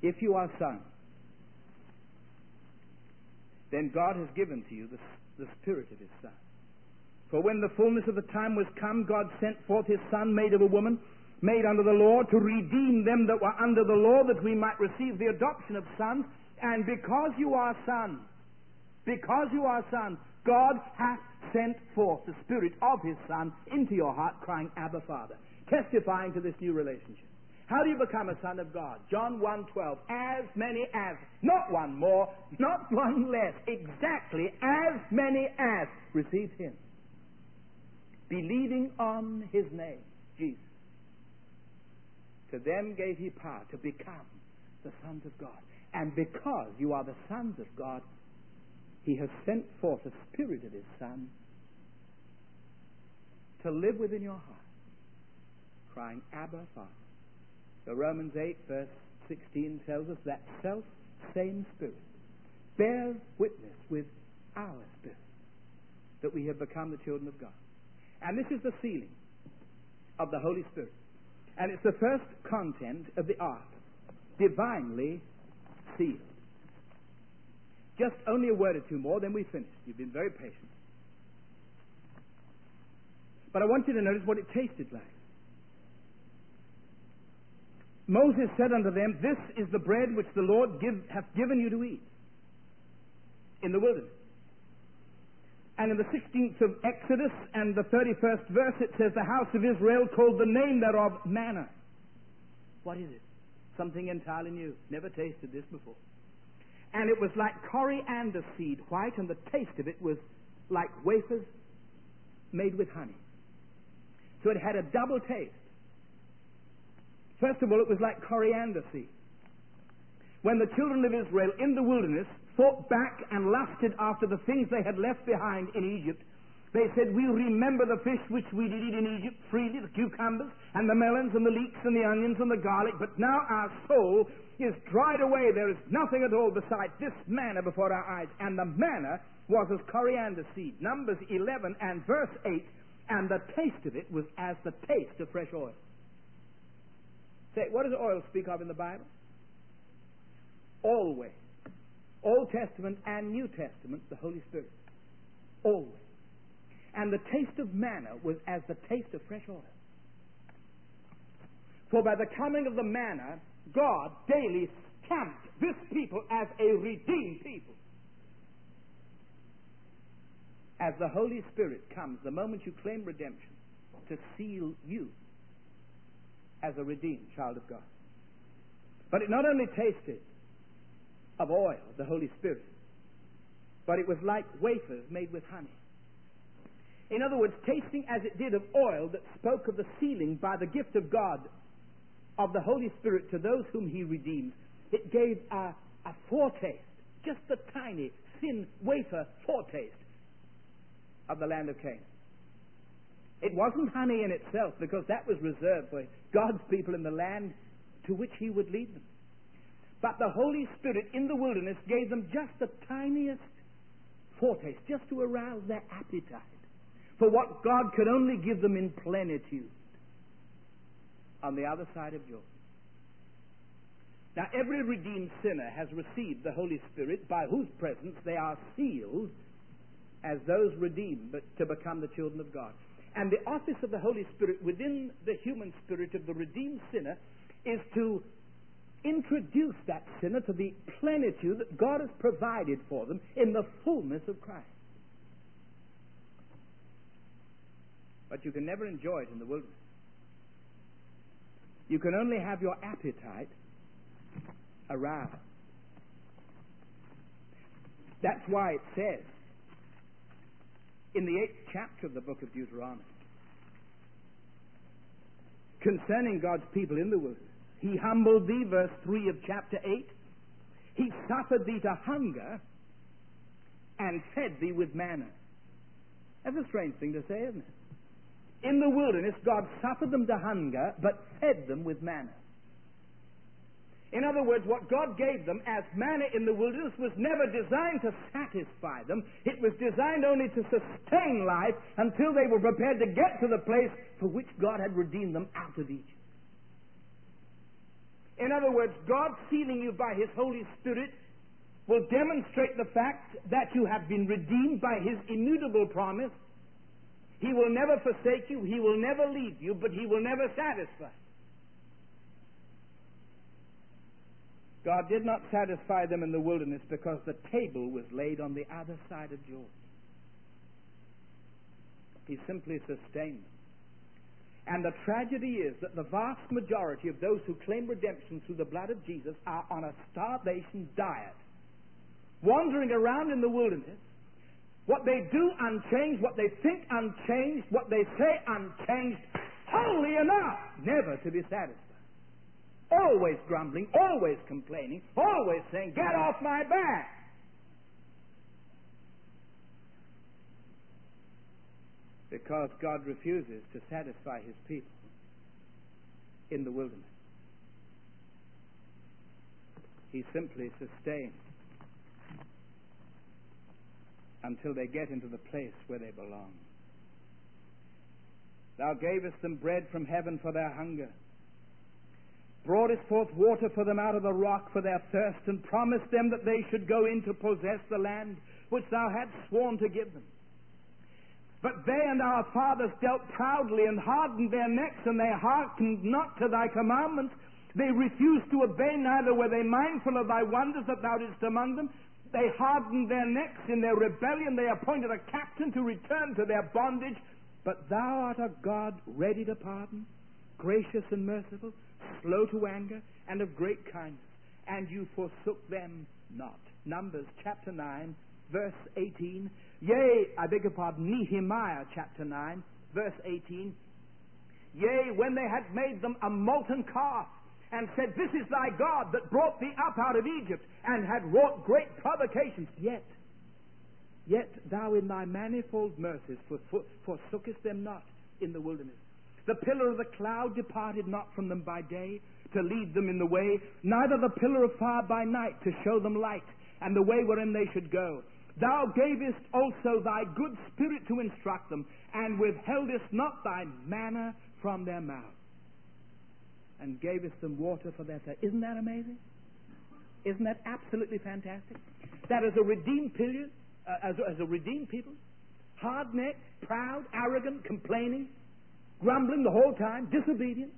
If you are son, then God has given to you the, the Spirit of His Son. For when the fullness of the time was come, God sent forth His Son, made of a woman, made under the law, to redeem them that were under the law, that we might receive the adoption of sons. And because you are sons, because you are sons, God hath sent forth the Spirit of His Son into your heart, crying, Abba, Father, testifying to this new relationship. How do you become a son of God? John 1.12, as many as, not one more, not one less, exactly as many as received Him believing on his name, Jesus. To them gave he power to become the sons of God. And because you are the sons of God, he has sent forth the Spirit of his Son to live within your heart, crying, Abba, Father. So Romans 8, verse 16 tells us that self same Spirit bears witness with our spirit that we have become the children of God. And this is the sealing of the Holy Spirit. And it's the first content of the ark, divinely sealed. Just only a word or two more, then we finish. You've been very patient. But I want you to notice what it tasted like. Moses said unto them, This is the bread which the Lord give, hath given you to eat in the wilderness. And in the 16th of Exodus and the 31st verse, it says, The house of Israel called the name thereof manna. What is it? Something entirely new. Never tasted this before. And it was like coriander seed, white, and the taste of it was like wafers made with honey. So it had a double taste. First of all, it was like coriander seed. When the children of Israel in the wilderness thought back and lusted after the things they had left behind in Egypt, they said, We remember the fish which we did eat in Egypt freely, the cucumbers and the melons and the leeks and the onions and the garlic, but now our soul is dried away. There is nothing at all beside this manna before our eyes. And the manna was as coriander seed. Numbers 11 and verse 8, and the taste of it was as the taste of fresh oil. Say, what does oil speak of in the Bible? Always. Old Testament and New Testament, the Holy Spirit. Always. And the taste of manna was as the taste of fresh oil. For by the coming of the manna, God daily stamped this people as a redeemed people. As the Holy Spirit comes, the moment you claim redemption, to seal you as a redeemed child of God. But it not only tasted of oil, the Holy Spirit, but it was like wafers made with honey. In other words, tasting as it did of oil that spoke of the sealing by the gift of God of the Holy Spirit to those whom He redeemed, it gave a, a foretaste, just a tiny, thin wafer foretaste of the land of Canaan. It wasn't honey in itself because that was reserved for God's people in the land to which He would lead them. But the Holy Spirit in the wilderness gave them just the tiniest foretaste, just to arouse their appetite for what God could only give them in plenitude on the other side of Jordan. Now, every redeemed sinner has received the Holy Spirit by whose presence they are sealed as those redeemed to become the children of God. And the office of the Holy Spirit within the human spirit of the redeemed sinner is to introduce that sinner to the plenitude that God has provided for them in the fullness of Christ. But you can never enjoy it in the wilderness. You can only have your appetite aroused. That's why it says in the eighth chapter of the book of Deuteronomy concerning God's people in the wilderness. He humbled thee, verse 3 of chapter 8. He suffered thee to hunger and fed thee with manna. That's a strange thing to say, isn't it? In the wilderness, God suffered them to hunger, but fed them with manna. In other words, what God gave them as manna in the wilderness was never designed to satisfy them. It was designed only to sustain life until they were prepared to get to the place for which God had redeemed them out of Egypt. In other words, God sealing you by His Holy Spirit will demonstrate the fact that you have been redeemed by His immutable promise. He will never forsake you, He will never leave you, but He will never satisfy. God did not satisfy them in the wilderness because the table was laid on the other side of Jordan. He simply sustained them. And the tragedy is that the vast majority of those who claim redemption through the blood of Jesus are on a starvation diet, wandering around in the wilderness What they do unchanged, what they think unchanged, what they say unchanged, wholly enough, never to be satisfied. Always grumbling, always complaining, always saying, Get off my back. Because God refuses to satisfy his people in the wilderness. He simply sustains until they get into the place where they belong. Thou gavest them bread from heaven for their hunger, broughtest forth water for them out of the rock for their thirst, and promised them that they should go in to possess the land which thou hadst sworn to give them. But they and our fathers dealt proudly and hardened their necks, and they hearkened not to thy commandments. They refused to obey, neither were they mindful of thy wonders that thou didst among them. They hardened their necks in their rebellion. They appointed a captain to return to their bondage. But thou art a God ready to pardon, gracious and merciful, slow to anger, and of great kindness. And you forsook them not. Numbers chapter 9, verse 18. Yea, I beg your pardon, Nehemiah chapter 9, verse 18. Yea, when they had made them a molten calf, and said, This is thy God that brought thee up out of Egypt, and had wrought great provocations. Yet, yet thou in thy manifold mercies forsookest them not in the wilderness. The pillar of the cloud departed not from them by day to lead them in the way, neither the pillar of fire by night to show them light, and the way wherein they should go. Thou gavest also thy good spirit to instruct them, and withheldest not thy manna from their mouth and gavest them water for their thirst. Isn't that amazing? Isn't that absolutely fantastic? That as a redeemed period, uh, as, as a redeemed people, hard necked, proud, arrogant, complaining, grumbling the whole time, disobedient,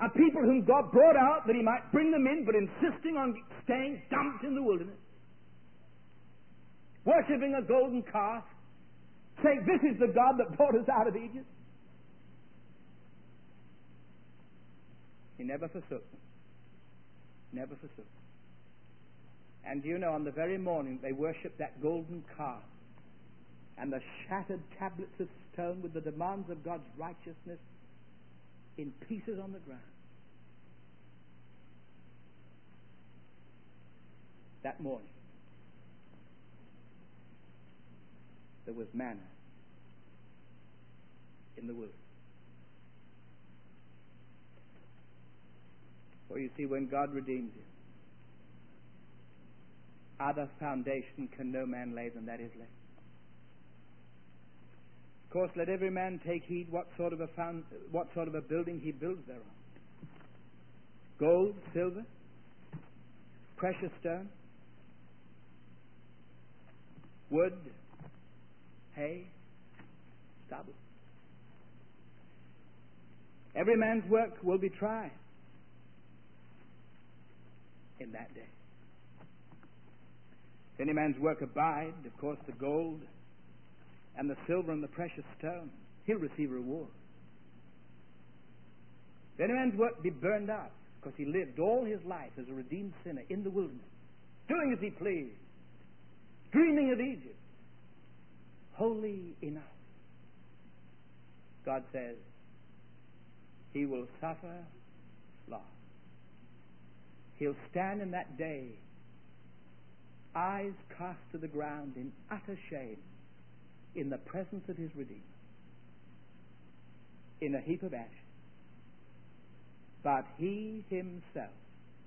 a people whom God brought out that He might bring them in, but insisting on staying dumped in the wilderness, worshipping a golden calf, saying, This is the God that brought us out of Egypt. Never forsook them. Never forsook them. And you know, on the very morning they worshipped that golden calf and the shattered tablets of stone with the demands of God's righteousness in pieces on the ground. That morning, there was manna in the wilderness. For you see, when God redeems you, other foundation can no man lay than that is laid. Of course, let every man take heed what sort of a found, what sort of a building he builds thereon. Gold, silver, precious stone, wood, hay, stubble. Every man's work will be tried in that day. If any man's work abide, of course, the gold and the silver and the precious stone, he'll receive reward. If any man's work be burned up, because he lived all his life as a redeemed sinner in the wilderness, doing as he pleased, dreaming of Egypt, holy enough. God says, he will suffer loss. He'll stand in that day, eyes cast to the ground in utter shame, in the presence of his Redeemer, in a heap of ashes. But he himself,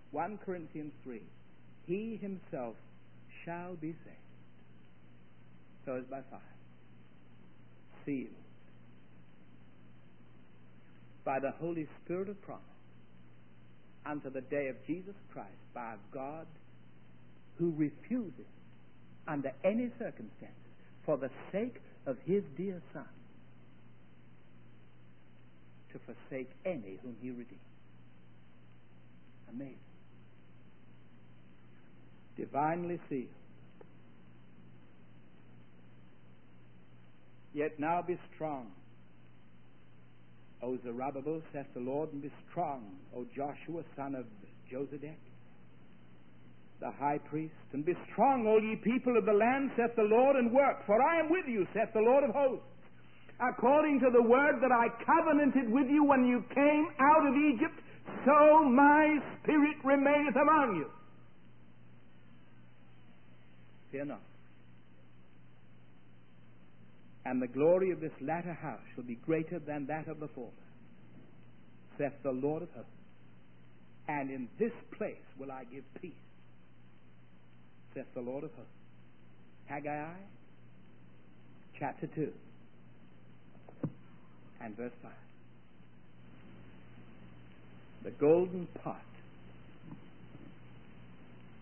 1 Corinthians 3, he himself shall be saved. So as by fire, sealed by the Holy Spirit of promise unto the day of Jesus Christ by God who refuses under any circumstances for the sake of his dear Son to forsake any whom he redeemed. Amazing. Divinely sealed. Yet now be strong O Zerubbabel, saith the Lord, and be strong, O Joshua, son of Josedek. the high priest, and be strong, O ye people of the land, saith the Lord, and work, for I am with you, saith the Lord of hosts. According to the word that I covenanted with you when you came out of Egypt, so my spirit remaineth among you. Fear not. And the glory of this latter house shall be greater than that of the former, saith the Lord of hosts. And in this place will I give peace, saith the Lord of hosts. Haggai chapter 2 and verse 5. The golden pot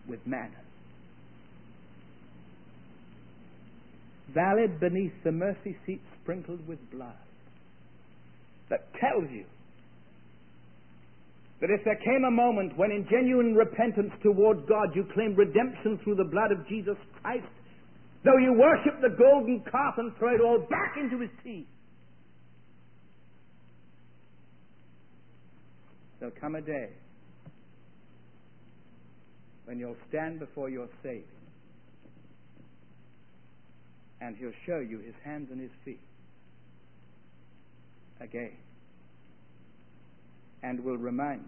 with manna. Valid beneath the mercy seat sprinkled with blood. That tells you that if there came a moment when in genuine repentance toward God you claimed redemption through the blood of Jesus Christ, though you worship the golden calf and throw it all back into his teeth, there'll come a day when you'll stand before your Savior and he'll show you his hands and his feet again and will remind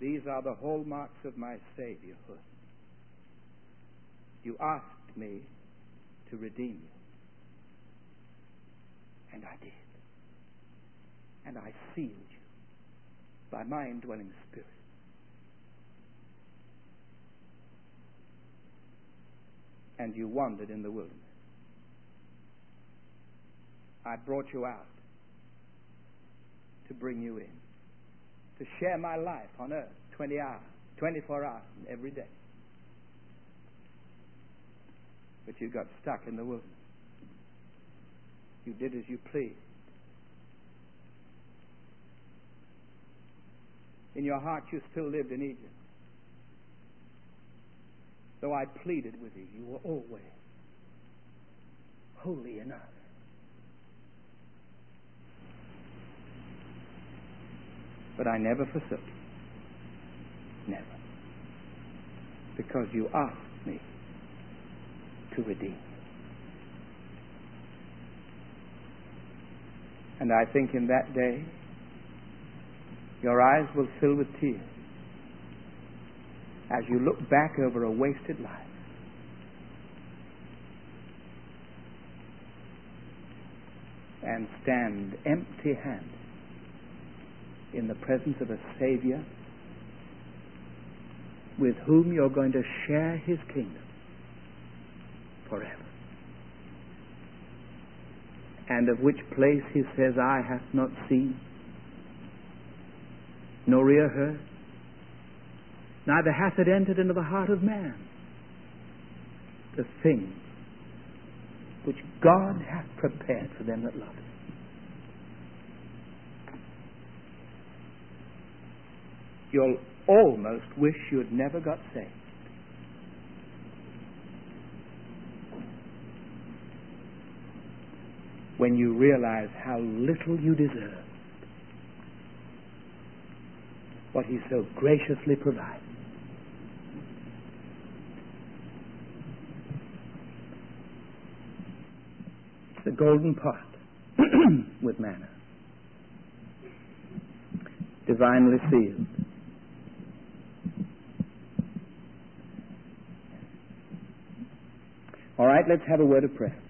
you these are the hallmarks of my Saviorhood. You asked me to redeem you, and I did. And I sealed you by my indwelling spirit. And you wandered in the wilderness. I brought you out to bring you in, to share my life on earth 20 hours, 24 hours every day. But you got stuck in the wilderness. You did as you pleased. In your heart, you still lived in Egypt. Though I pleaded with you, you were always holy enough. But I never forsook you. Never. Because you asked me to redeem. And I think in that day, your eyes will fill with tears as you look back over a wasted life. And stand empty handed in the presence of a Savior with whom you're going to share His kingdom forever. And of which place He says, I have not seen, nor ear heard, neither hath it entered into the heart of man the things which God hath prepared for them that love Him. You'll almost wish you'd never got saved. When you realize how little you deserve what He so graciously provides. It's the golden pot *clears throat* with manna, divinely sealed. All right, let's have a word of prayer.